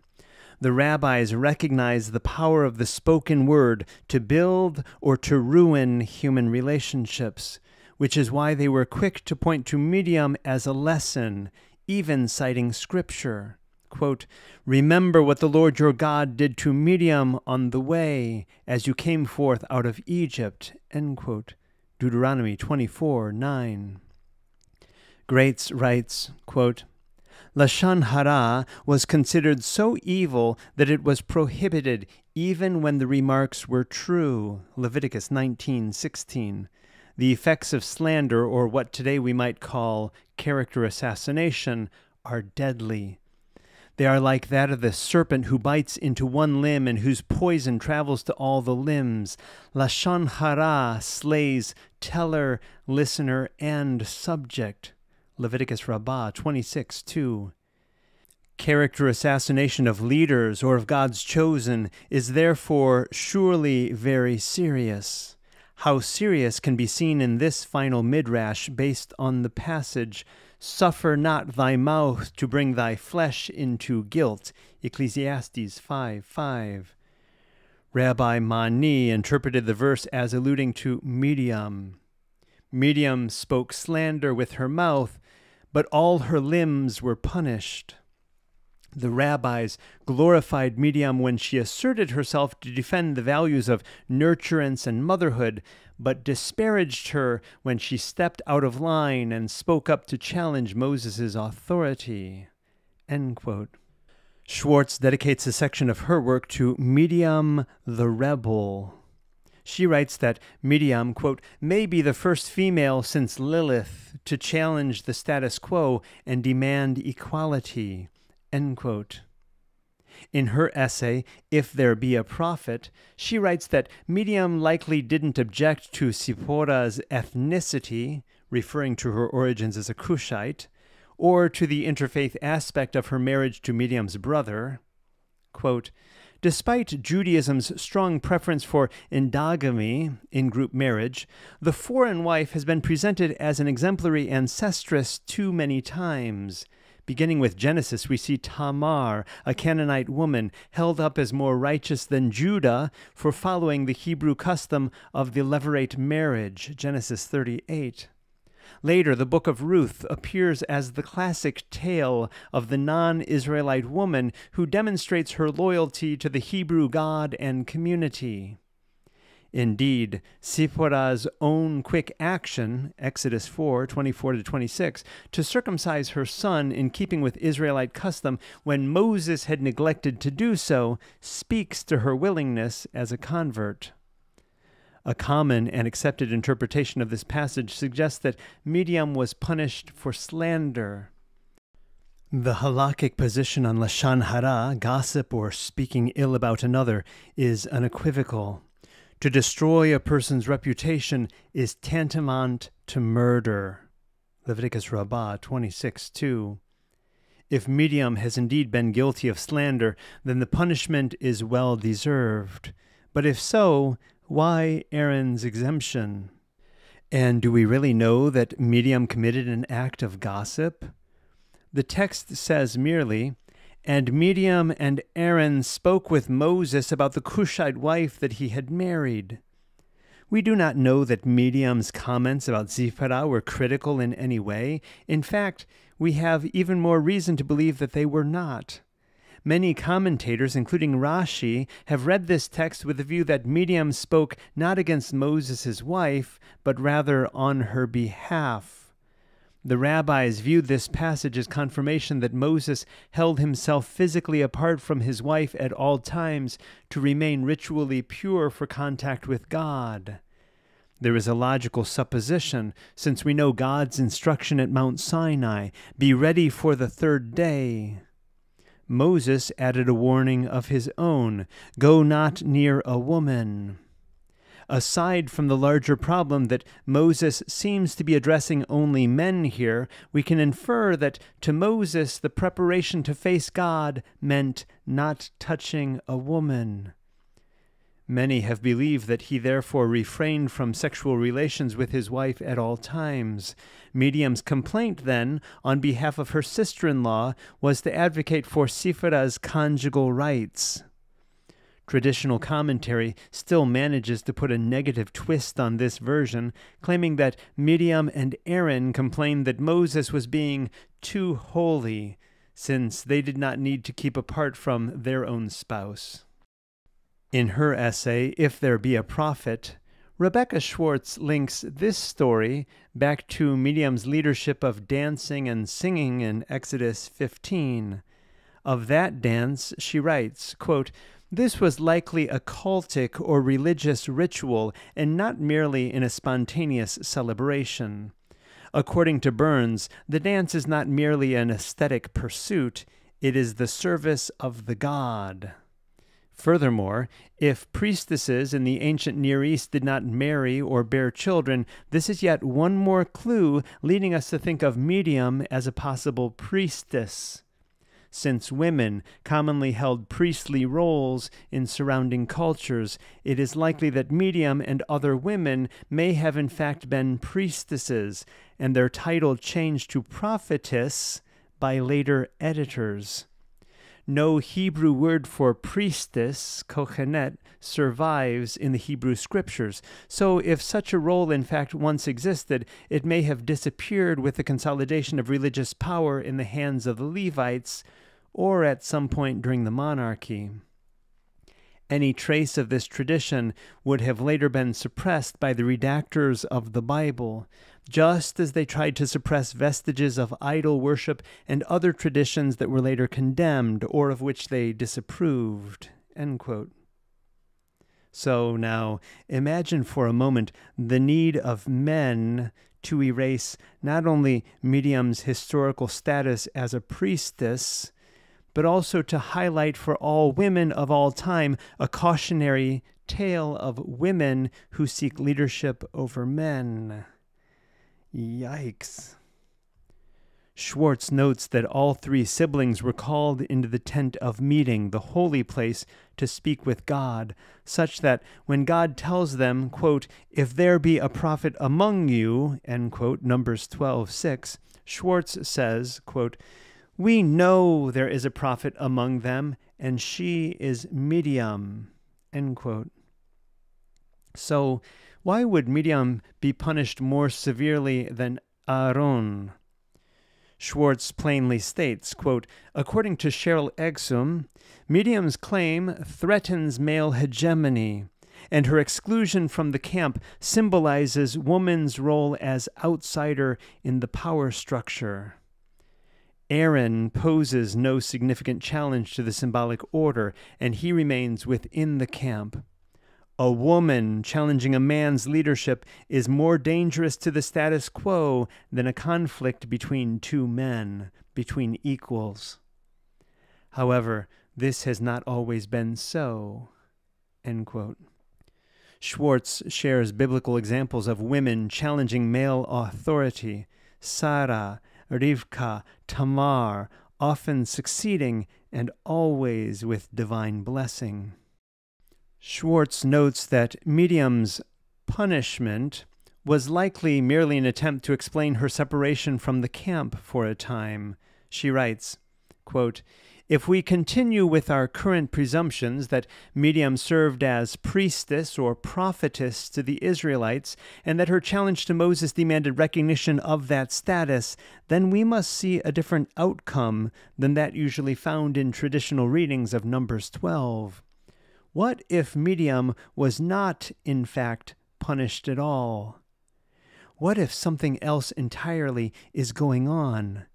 The rabbis recognize the power of the spoken word to build or to ruin human relationships, which is why they were quick to point to Miriam as a lesson, even citing scripture. Quote, Remember what the Lord your God did to Miriam on the way as you came forth out of Egypt. Deuteronomy 24 9. Graetz writes, quote, Lashon hara was considered so evil that it was prohibited even when the remarks were true. Leviticus 19:16. The effects of slander, or what today we might call character assassination, are deadly. They are like that of the serpent who bites into one limb and whose poison travels to all the limbs. Lashon hara slays teller, listener, and subject. Leviticus Rabbah 26 2. Character assassination of leaders or of God's chosen is therefore surely very serious. How serious can be seen in this final midrash based on the passage Suffer not thy mouth to bring thy flesh into guilt. Ecclesiastes 5 5. Rabbi Mani interpreted the verse as alluding to Miriam. Miriam spoke slander with her mouth, but all her limbs were punished. The rabbis glorified Miriam when she asserted herself to defend the values of nurturance and motherhood, but disparaged her when she stepped out of line and spoke up to challenge Moses' authority. Schwartz dedicates a section of her work to Miriam the Rebel. She writes that Miriam, quote, may be the first female since Lilith to challenge the status quo and demand equality, end quote. In her essay, If There Be a Prophet, she writes that Miriam likely didn't object to Zipporah's ethnicity, referring to her origins as a Cushite, or to the interfaith aspect of her marriage to Miriam's brother. Quote, Despite Judaism's strong preference for endogamy in group marriage, the foreign wife has been presented as an exemplary ancestress too many times. Beginning with Genesis, we see Tamar, a Canaanite woman, held up as more righteous than Judah for following the Hebrew custom of the levirate marriage, Genesis 38. Later, the book of Ruth appears as the classic tale of the non Israelite woman who demonstrates her loyalty to the Hebrew God and community. Indeed, Zipporah's own quick action, Exodus 4 24 to 26, to circumcise her son in keeping with Israelite custom when Moses had neglected to do so, speaks to her willingness as a convert. A common and accepted interpretation of this passage suggests that Miriam was punished for slander. The halakhic position on lashon hara, gossip or speaking ill about another, is unequivocal. To destroy a person's reputation is tantamount to murder. Leviticus Rabbah 26 2. If Miriam has indeed been guilty of slander, then the punishment is well deserved. But if so, why Aaron's exemption? And do we really know that Miriam committed an act of gossip? The text says merely, and Miriam and Aaron spoke with Moses about the Cushite wife that he had married. We do not know that Miriam's comments about Zipporah were critical in any way. In fact, we have even more reason to believe that they were not. Many commentators, including Rashi, have read this text with the view that Miriam spoke not against Moses' wife, but rather on her behalf. The rabbis viewed this passage as confirmation that Moses held himself physically apart from his wife at all times to remain ritually pure for contact with God. There is a logical supposition, since we know God's instruction at Mount Sinai be ready for the third day. Moses added a warning of his own go not near a woman aside from the larger problem that Moses seems to be addressing only men here, we can infer that to Moses the preparation to face God meant not touching a woman. Many have believed that he therefore refrained from sexual relations with his wife at all times. Miriam's complaint, then, on behalf of her sister in law, was to advocate for Zipporah's conjugal rights traditional commentary still manages to put a negative twist on this version, claiming that Miriam and Aaron complained that Moses was being too holy, since they did not need to keep apart from their own spouse. In her essay, If There Be a Prophet, Rebecca Schwartz links this story back to Miriam's leadership of dancing and singing in Exodus 15. Of that dance, she writes, quote, this was likely a cultic or religious ritual and not merely in a spontaneous celebration. According to Burns, the dance is not merely an aesthetic pursuit, it is the service of the god. Furthermore, if priestesses in the ancient Near East did not marry or bear children, this is yet one more clue leading us to think of Miriam as a possible priestess since women commonly held priestly roles in surrounding cultures, it is likely that Miriam and other women may have in fact been priestesses, and their title changed to prophetess by later editors. No Hebrew word for priestess, kohenet, survives in the Hebrew scriptures. So, if such a role in fact once existed, it may have disappeared with the consolidation of religious power in the hands of the Levites, or at some point during the monarchy. Any trace of this tradition would have later been suppressed by the redactors of the Bible, just as they tried to suppress vestiges of idol worship and other traditions that were later condemned or of which they disapproved. So now imagine for a moment the need of men to erase not only Miriam's historical status as a priestess, but also to highlight for all women of all time a cautionary tale of women who seek leadership over men. Yikes. Schwartz notes that all three siblings were called into the tent of meeting, the holy place, to speak with God, such that when God tells them, quote, If there be a prophet among you, end quote, Numbers 12, 6, Schwartz says, quote, We know there is a prophet among them, and she is quote. So, why would Miriam be punished more severely than Aaron? Schwartz plainly states, quote, According to Cheryl Exum, Miriam's claim threatens male hegemony, and her exclusion from the camp symbolizes woman's role as outsider in the power structure. Aaron poses no significant challenge to the symbolic order, and he remains within the camp. A woman challenging a man's leadership is more dangerous to the status quo than a conflict between two men, between equals. However, this has not always been so. Schwartz shares biblical examples of women challenging male authority Sarah, Rivka, Tamar, often succeeding and always with divine blessing. Schwartz notes that Miriam's punishment was likely merely an attempt to explain her separation from the camp for a time. She writes, quote, if we continue with our current presumptions that Miriam served as priestess or prophetess to the Israelites, and that her challenge to Moses demanded recognition of that status, then we must see a different outcome than that usually found in traditional readings of Numbers 12. What if Miriam was not, in fact, punished at all? What if something else entirely is going on?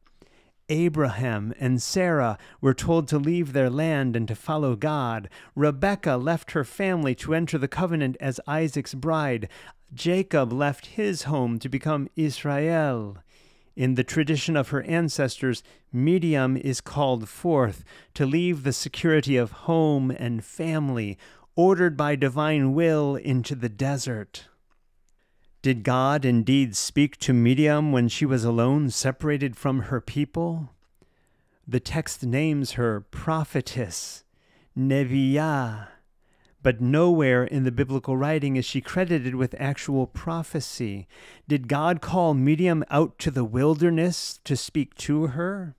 Abraham and Sarah were told to leave their land and to follow God. Rebekah left her family to enter the covenant as Isaac's bride. Jacob left his home to become Israel. In the tradition of her ancestors, Miriam is called forth to leave the security of home and family, ordered by divine will, into the desert. Did God indeed speak to Miriam when she was alone, separated from her people? The text names her prophetess, Neviah, but nowhere in the biblical writing is she credited with actual prophecy. Did God call Miriam out to the wilderness to speak to her?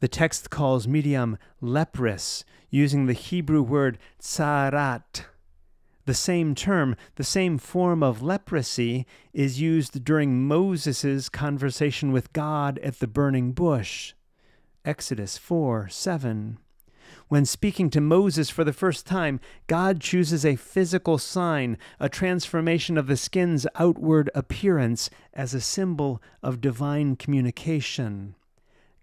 The text calls Miriam leprous, using the Hebrew word tsarat. The same term, the same form of leprosy, is used during Moses' conversation with God at the burning bush. Exodus 4 7. When speaking to Moses for the first time, God chooses a physical sign, a transformation of the skin's outward appearance, as a symbol of divine communication.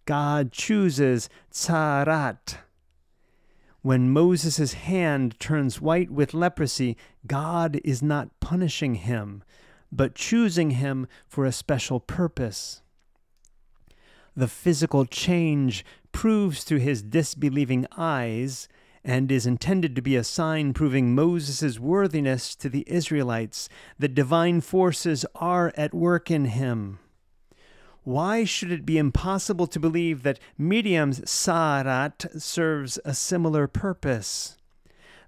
God chooses tsarat. When Moses' hand turns white with leprosy, God is not punishing him, but choosing him for a special purpose. The physical change proves to his disbelieving eyes and is intended to be a sign proving Moses' worthiness to the Israelites that divine forces are at work in him. Why should it be impossible to believe that Miriam's Sarat serves a similar purpose?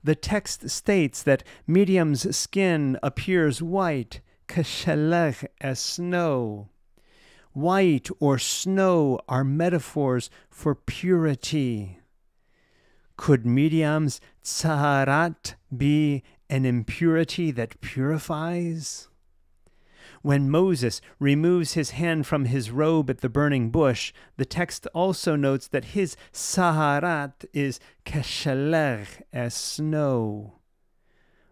The text states that Miriam's skin appears white, kashelech, as snow. White or snow are metaphors for purity. Could Miriam's tsaharat be an impurity that purifies? When Moses removes his hand from his robe at the burning bush, the text also notes that his saharat is kesheler, as snow.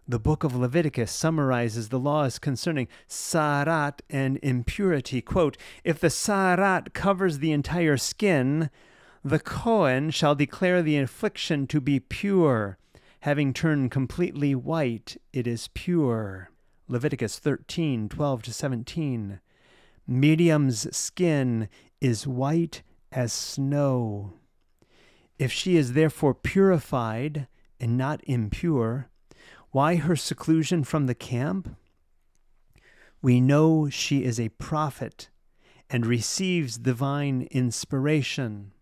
The book of Leviticus summarizes the laws concerning sarat and impurity. Quote, If the sarat covers the entire skin, the Kohen shall declare the affliction to be pure. having turned completely white, it is pure. Leviticus 13 12 to 17. Miriam's skin is white as snow. If she is therefore purified and not impure, why her seclusion from the camp? We know she is a prophet and receives divine inspiration.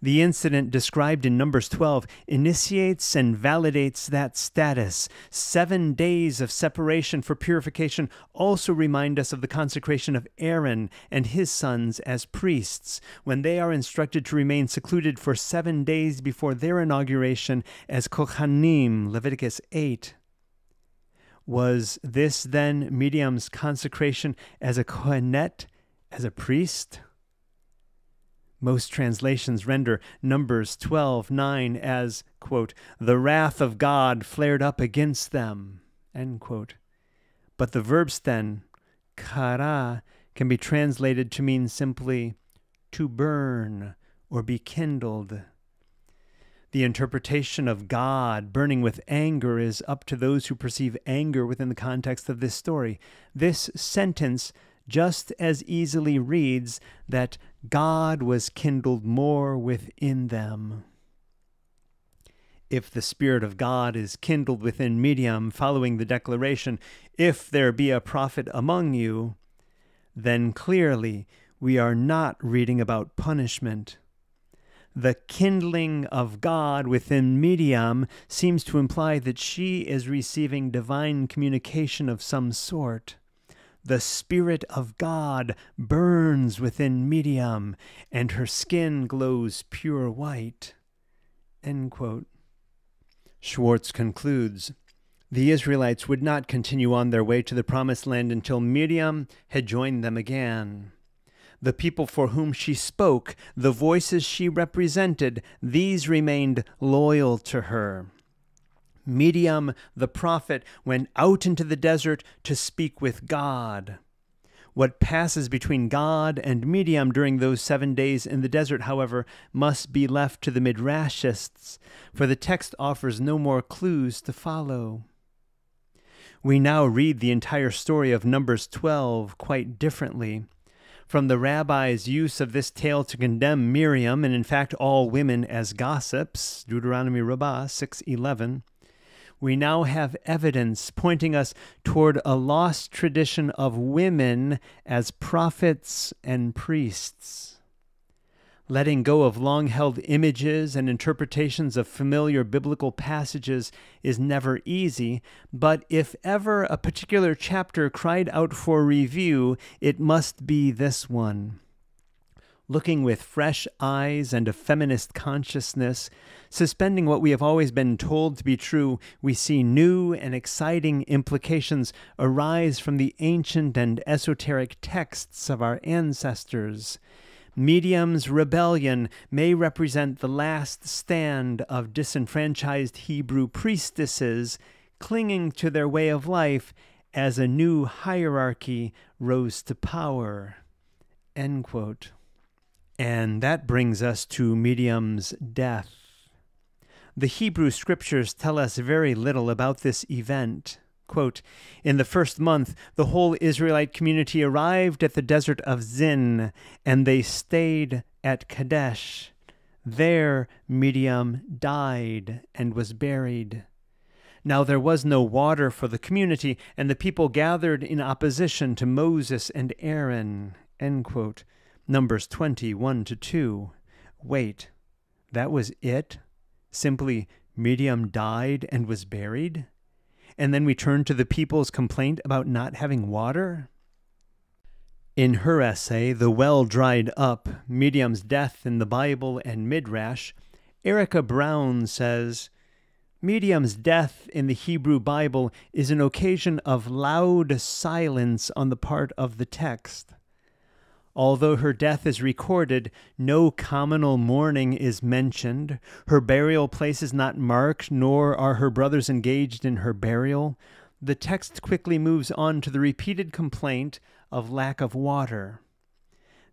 The incident described in Numbers 12 initiates and validates that status. Seven days of separation for purification also remind us of the consecration of Aaron and his sons as priests, when they are instructed to remain secluded for seven days before their inauguration as Kohanim, Leviticus 8. Was this then Miriam's consecration as a Kohenet, as a priest? Most translations render Numbers 12 9 as, quote, the wrath of God flared up against them. But the verb sten, kara, can be translated to mean simply to burn or be kindled. The interpretation of God burning with anger is up to those who perceive anger within the context of this story. This sentence just as easily reads that God was kindled more within them. If the Spirit of God is kindled within Miriam, following the declaration, If there be a prophet among you, then clearly we are not reading about punishment. The kindling of God within Miriam seems to imply that she is receiving divine communication of some sort. The Spirit of God burns within Miriam, and her skin glows pure white. Schwartz concludes The Israelites would not continue on their way to the Promised Land until Miriam had joined them again. The people for whom she spoke, the voices she represented, these remained loyal to her. Miriam the prophet went out into the desert to speak with God. What passes between God and Miriam during those seven days in the desert, however, must be left to the Midrashists, for the text offers no more clues to follow. We now read the entire story of Numbers 12 quite differently. From the rabbi's use of this tale to condemn Miriam and in fact all women as gossips, Deuteronomy Rabbah 6:11, we now have evidence pointing us toward a lost tradition of women as prophets and priests. Letting go of long held images and interpretations of familiar biblical passages is never easy, but if ever a particular chapter cried out for review, it must be this one looking with fresh eyes and a feminist consciousness, suspending what we have always been told to be true, we see new and exciting implications arise from the ancient and esoteric texts of our ancestors. Miriam's rebellion may represent the last stand of disenfranchised Hebrew priestesses clinging to their way of life as a new hierarchy rose to power. End quote. And that brings us to Miriam's death. The Hebrew scriptures tell us very little about this event. Quote, in the first month, the whole Israelite community arrived at the desert of Zin, and they stayed at Kadesh. There Miriam died and was buried. Now there was no water for the community, and the people gathered in opposition to Moses and Aaron. Numbers 21 to 2. Wait, that was it? Simply, Miriam died and was buried? And then we turn to the people's complaint about not having water? In her essay, The Well Dried Up Miriam's Death in the Bible and Midrash, Erica Brown says Miriam's death in the Hebrew Bible is an occasion of loud silence on the part of the text. Although her death is recorded, no communal mourning is mentioned. Her burial place is not marked, nor are her brothers engaged in her burial. The text quickly moves on to the repeated complaint of lack of water.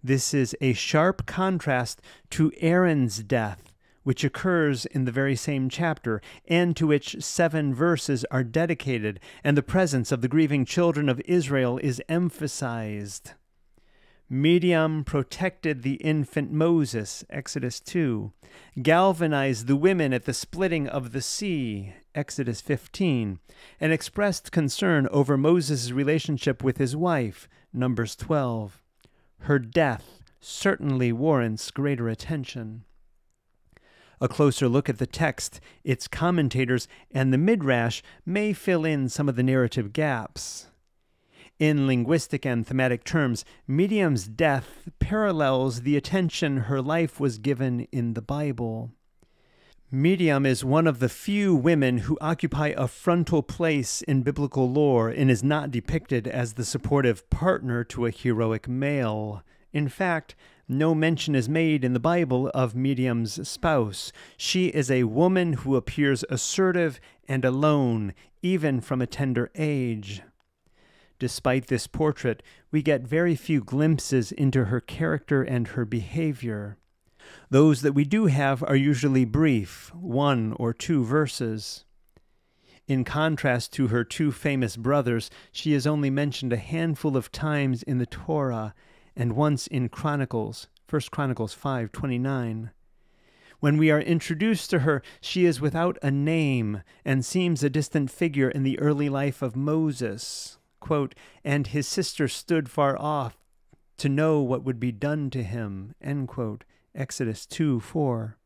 This is a sharp contrast to Aaron's death, which occurs in the very same chapter, and to which seven verses are dedicated, and the presence of the grieving children of Israel is emphasized. Miriam protected the infant Moses, Exodus 2, galvanized the women at the splitting of the sea, Exodus 15, and expressed concern over Moses' relationship with his wife, Numbers 12. Her death certainly warrants greater attention. A closer look at the text, its commentators, and the Midrash may fill in some of the narrative gaps. In linguistic and thematic terms, Miriam's death parallels the attention her life was given in the Bible. Miriam is one of the few women who occupy a frontal place in biblical lore and is not depicted as the supportive partner to a heroic male. In fact, no mention is made in the Bible of Miriam's spouse. She is a woman who appears assertive and alone, even from a tender age. Despite this portrait, we get very few glimpses into her character and her behavior. Those that we do have are usually brief, one or two verses. In contrast to her two famous brothers, she is only mentioned a handful of times in the Torah and once in Chronicles, 1 Chronicles 5:29. When we are introduced to her, she is without a name and seems a distant figure in the early life of Moses quote, and his sister stood far off to know what would be done to him, end quote, Exodus 2 4.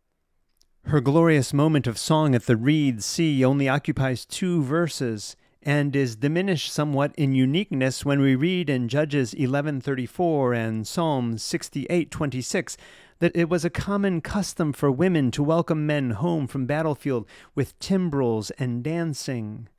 Her glorious moment of song at the Reed Sea only occupies two verses and is diminished somewhat in uniqueness when we read in Judges 11:34 and Psalm 68:26 that it was a common custom for women to welcome men home from battlefield with timbrels and dancing.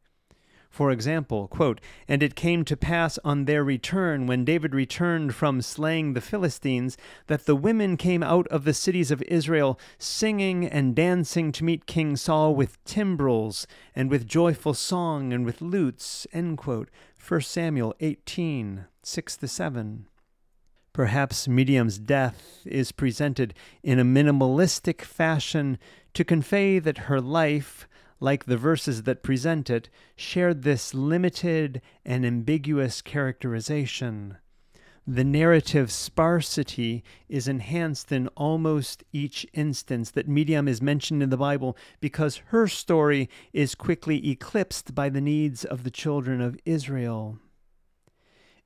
For example, quote, And it came to pass on their return, when David returned from slaying the Philistines, that the women came out of the cities of Israel, singing and dancing to meet King Saul with timbrels, and with joyful song, and with lutes. End quote. 1 Samuel 18, 6 7. Perhaps Miriam's death is presented in a minimalistic fashion to convey that her life, like the verses that present it, shared this limited and ambiguous characterization. The narrative sparsity is enhanced in almost each instance that Miriam is mentioned in the Bible because her story is quickly eclipsed by the needs of the children of Israel.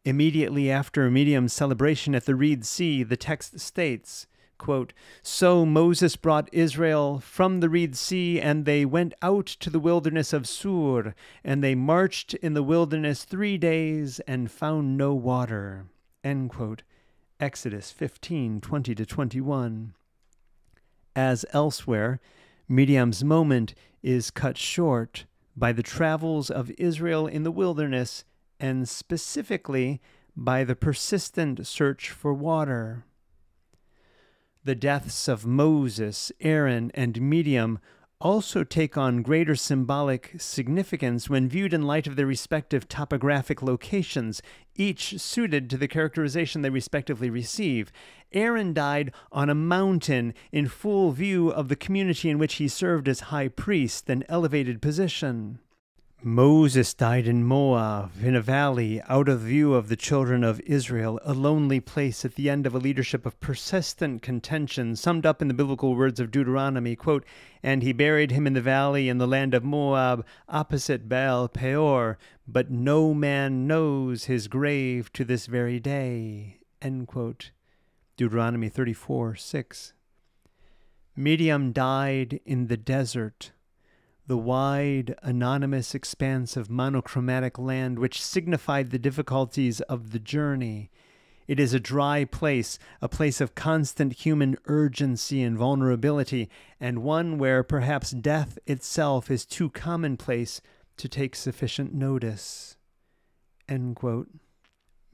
Immediately after Miriam's celebration at the Reed Sea, the text states, Quote, so Moses brought Israel from the Reed Sea, and they went out to the wilderness of Shur, and they marched in the wilderness three days and found no water. End quote. Exodus 15 20 to 21. As elsewhere, Miriam's moment is cut short by the travels of Israel in the wilderness, and specifically by the persistent search for water. The deaths of Moses, Aaron, and Miriam also take on greater symbolic significance when viewed in light of their respective topographic locations, each suited to the characterization they respectively receive. Aaron died on a mountain in full view of the community in which he served as high priest, an elevated position. Moses died in Moab, in a valley out of view of the children of Israel, a lonely place at the end of a leadership of persistent contention, summed up in the biblical words of Deuteronomy, quote, And he buried him in the valley in the land of Moab, opposite Baal Peor, but no man knows his grave to this very day. End quote. Deuteronomy 34 6. Miriam died in the desert the wide, anonymous expanse of monochromatic land which signified the difficulties of the journey. It is a dry place, a place of constant human urgency and vulnerability, and one where perhaps death itself is too commonplace to take sufficient notice.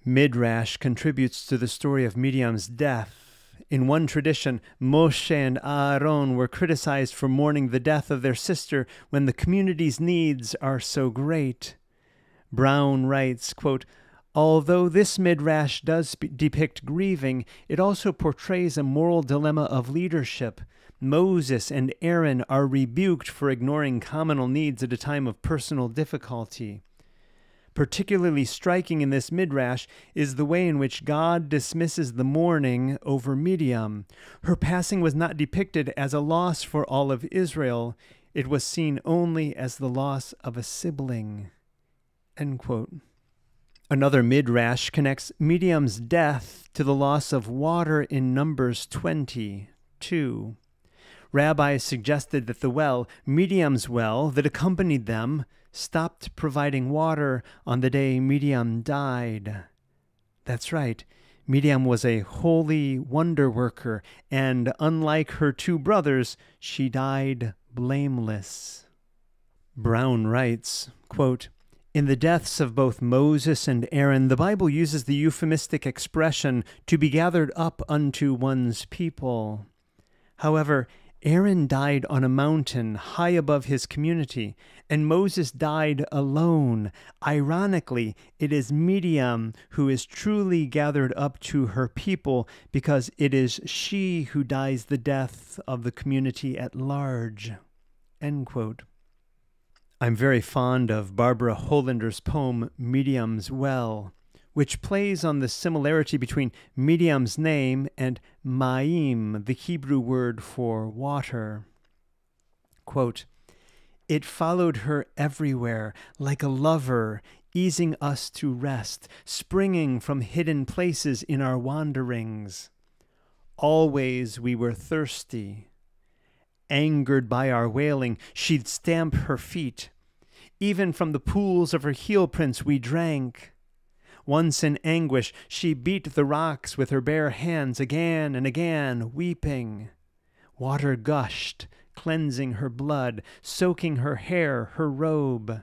Midrash contributes to the story of Miriam's death in one tradition, Moshe and Aaron were criticized for mourning the death of their sister when the community's needs are so great. Brown writes, quote, Although this midrash does depict grieving, it also portrays a moral dilemma of leadership. Moses and Aaron are rebuked for ignoring communal needs at a time of personal difficulty. Particularly striking in this midrash is the way in which God dismisses the mourning over Miriam. Her passing was not depicted as a loss for all of Israel, it was seen only as the loss of a sibling. Another midrash connects Miriam's death to the loss of water in Numbers 22. Rabbis suggested that the well, Miriam's well, that accompanied them, stopped providing water on the day Miriam died. That's right. Miriam was a holy wonder worker, and unlike her two brothers, she died blameless. Brown writes, quote, in the deaths of both Moses and Aaron, the Bible uses the euphemistic expression to be gathered up unto one's people. However, Aaron died on a mountain high above his community, and Moses died alone. Ironically, it is Miriam who is truly gathered up to her people because it is she who dies the death of the community at large. I'm very fond of Barbara Holender's poem Miriam's Well which plays on the similarity between Miriam's name and Ma'im, the Hebrew word for water. Quote, it followed her everywhere, like a lover, easing us to rest, springing from hidden places in our wanderings. Always we were thirsty. Angered by our wailing, she'd stamp her feet. Even from the pools of her heel prints we drank. Once in anguish, she beat the rocks with her bare hands again and again, weeping. Water gushed, cleansing her blood, soaking her hair, her robe.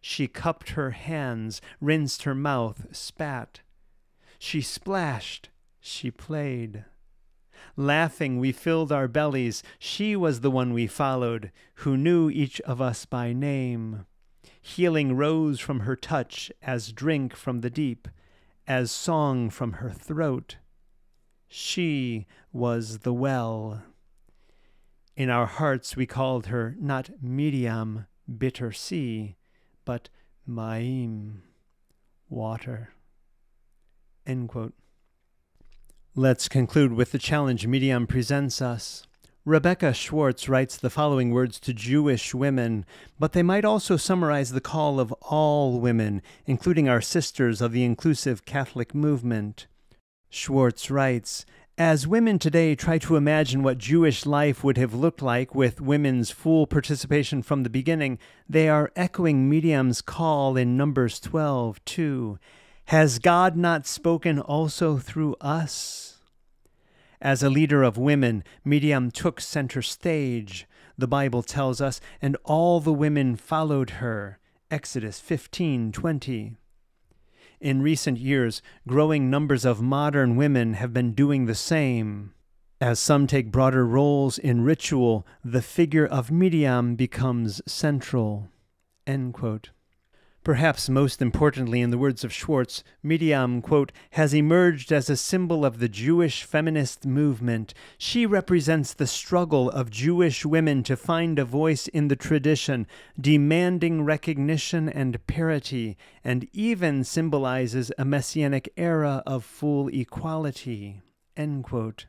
She cupped her hands, rinsed her mouth, spat. She splashed, she played. Laughing, we filled our bellies. She was the one we followed, who knew each of us by name. Healing rose from her touch as drink from the deep, as song from her throat. She was the well. In our hearts we called her not Miriam, bitter sea, but Ma'im, water. Let's conclude with the challenge Miriam presents us. Rebecca Schwartz writes the following words to Jewish women, but they might also summarize the call of all women, including our sisters of the inclusive Catholic movement. Schwartz writes, as women today try to imagine what Jewish life would have looked like with women's full participation from the beginning, they are echoing Miriam's call in Numbers 12, 2. Has God not spoken also through us? As a leader of women, Miriam took center stage, the Bible tells us, and all the women followed her. Exodus 15:20. In recent years, growing numbers of modern women have been doing the same. As some take broader roles in ritual, the figure of Miriam becomes central. End quote. Perhaps most importantly, in the words of Schwartz, Miriam, quote, has emerged as a symbol of the Jewish feminist movement. She represents the struggle of Jewish women to find a voice in the tradition, demanding recognition and parity, and even symbolizes a messianic era of full equality. End quote.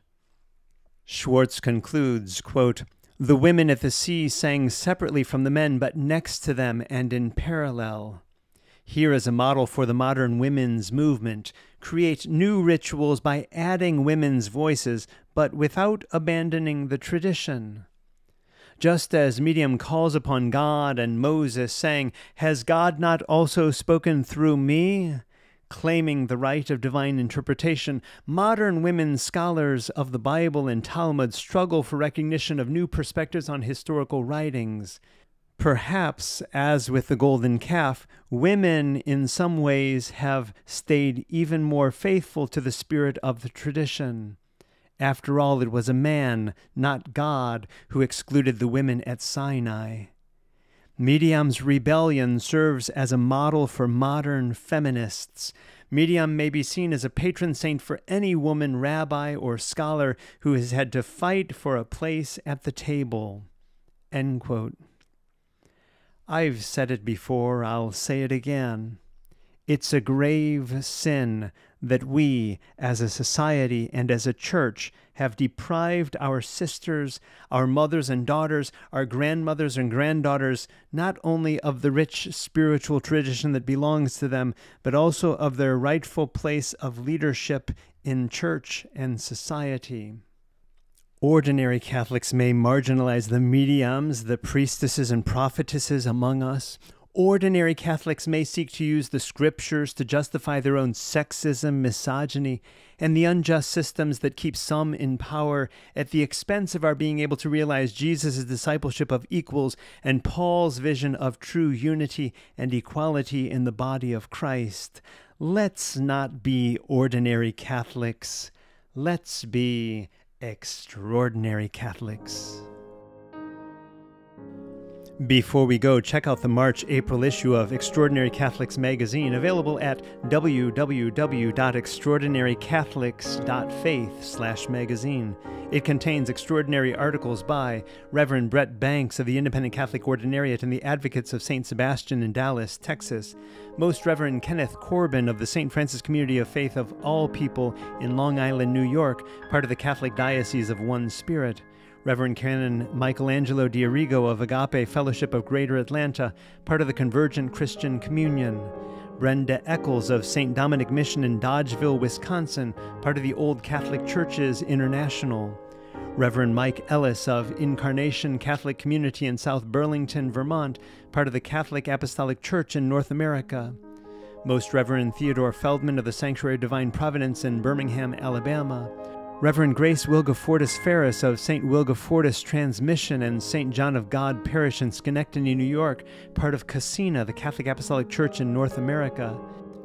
Schwartz concludes, quote, the women at the sea sang separately from the men, but next to them and in parallel. Here is a model for the modern women's movement. Create new rituals by adding women's voices, but without abandoning the tradition. Just as Miriam calls upon God and Moses, saying, Has God not also spoken through me? Claiming the right of divine interpretation, modern women scholars of the Bible and Talmud struggle for recognition of new perspectives on historical writings. Perhaps, as with the golden calf, women in some ways have stayed even more faithful to the spirit of the tradition. After all, it was a man, not God, who excluded the women at Sinai. Miriam's rebellion serves as a model for modern feminists. Miriam may be seen as a patron saint for any woman, rabbi, or scholar who has had to fight for a place at the table. End quote. I've said it before, I'll say it again. It's a grave sin that we, as a society and as a church, have deprived our sisters, our mothers and daughters, our grandmothers and granddaughters, not only of the rich spiritual tradition that belongs to them, but also of their rightful place of leadership in church and society. Ordinary Catholics may marginalize the Miriams, the priestesses and prophetesses among us, Ordinary Catholics may seek to use the scriptures to justify their own sexism, misogyny, and the unjust systems that keep some in power at the expense of our being able to realize Jesus' discipleship of equals and Paul's vision of true unity and equality in the body of Christ. Let's not be ordinary Catholics. Let's be extraordinary Catholics. Before we go, check out the March April issue of Extraordinary Catholics magazine, available at www.extraordinarycatholics.faith/magazine. It contains extraordinary articles by Reverend Brett Banks of the Independent Catholic Ordinariate and the Advocates of St. Sebastian in Dallas, Texas, Most Reverend Kenneth Corbin of the St. Francis Community of Faith of All People in Long Island, New York, part of the Catholic Diocese of One Spirit. Reverend Canon Michelangelo D'Arrigo of Agape Fellowship of Greater Atlanta, part of the Convergent Christian Communion. Brenda Eccles of St. Dominic Mission in Dodgeville, Wisconsin, part of the Old Catholic Churches International. Reverend Mike Ellis of Incarnation Catholic Community in South Burlington, Vermont, part of the Catholic Apostolic Church in North America. Most Reverend Theodore Feldman of the Sanctuary of Divine Providence in Birmingham, Alabama. Reverend Grace Wilgefortis Ferris of St. Wilgefortis Transmission and St. John of God Parish in Schenectady, New York, part of CACINA, the Catholic Apostolic Church in North America.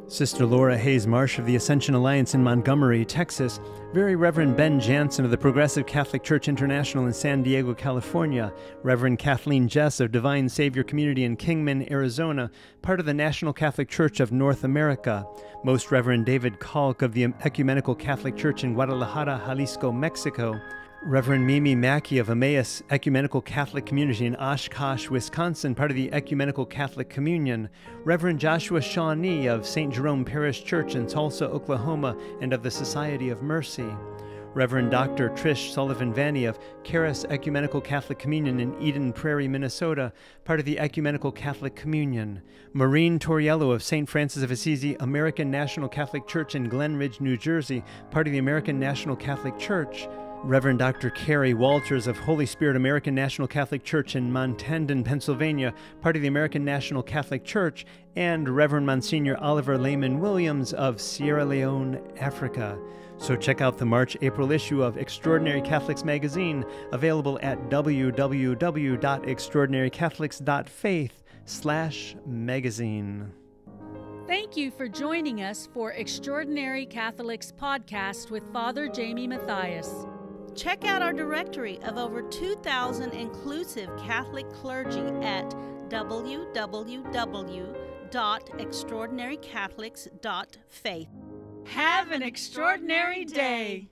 Sister Laura Hayes Marsh of the Ascension Alliance in Montgomery, Texas, Very Reverend Ben Jansen of the Progressive Catholic Church International in San Diego, California, Reverend Kathleen Jess of Divine Savior Community in Kingman, Arizona, part of the National Catholic Church of North America, Most Reverend David Kalk of the Ecumenical Catholic Church in Guadalajara, Jalisco, Mexico, Reverend Mimi Mackey of Emmaus Ecumenical Catholic Community in Oshkosh, Wisconsin, part of the Ecumenical Catholic Communion. Reverend Joshua Shawnee of St. Jerome Parish Church in Tulsa, Oklahoma, and of the Society of Mercy. Reverend Dr. Trish Sullivan Vanni of Charis Ecumenical Catholic Communion in Eden Prairie, Minnesota, part of the Ecumenical Catholic Communion. Maureen Torriello of St. Francis of Assisi American National Catholic Church in Glen Ridge, New Jersey, part of the American National Catholic Church. Reverend Dr. Carrie Walters of Holy Spirit American National Catholic Church in Montandon, Pennsylvania, part of the American National Catholic Church, and Reverend Monsignor Oliver Lehman Williams of Sierra Leone, Africa. So check out the March April issue of Extraordinary Catholics magazine, available at www.extraordinarycatholics.faith/magazine. Thank you for joining us for Extraordinary Catholics podcast with Father Jayme Mathias. Check out our directory of over 2,000 inclusive Catholic clergy at www.extraordinarycatholics.faith. Have an extraordinary day.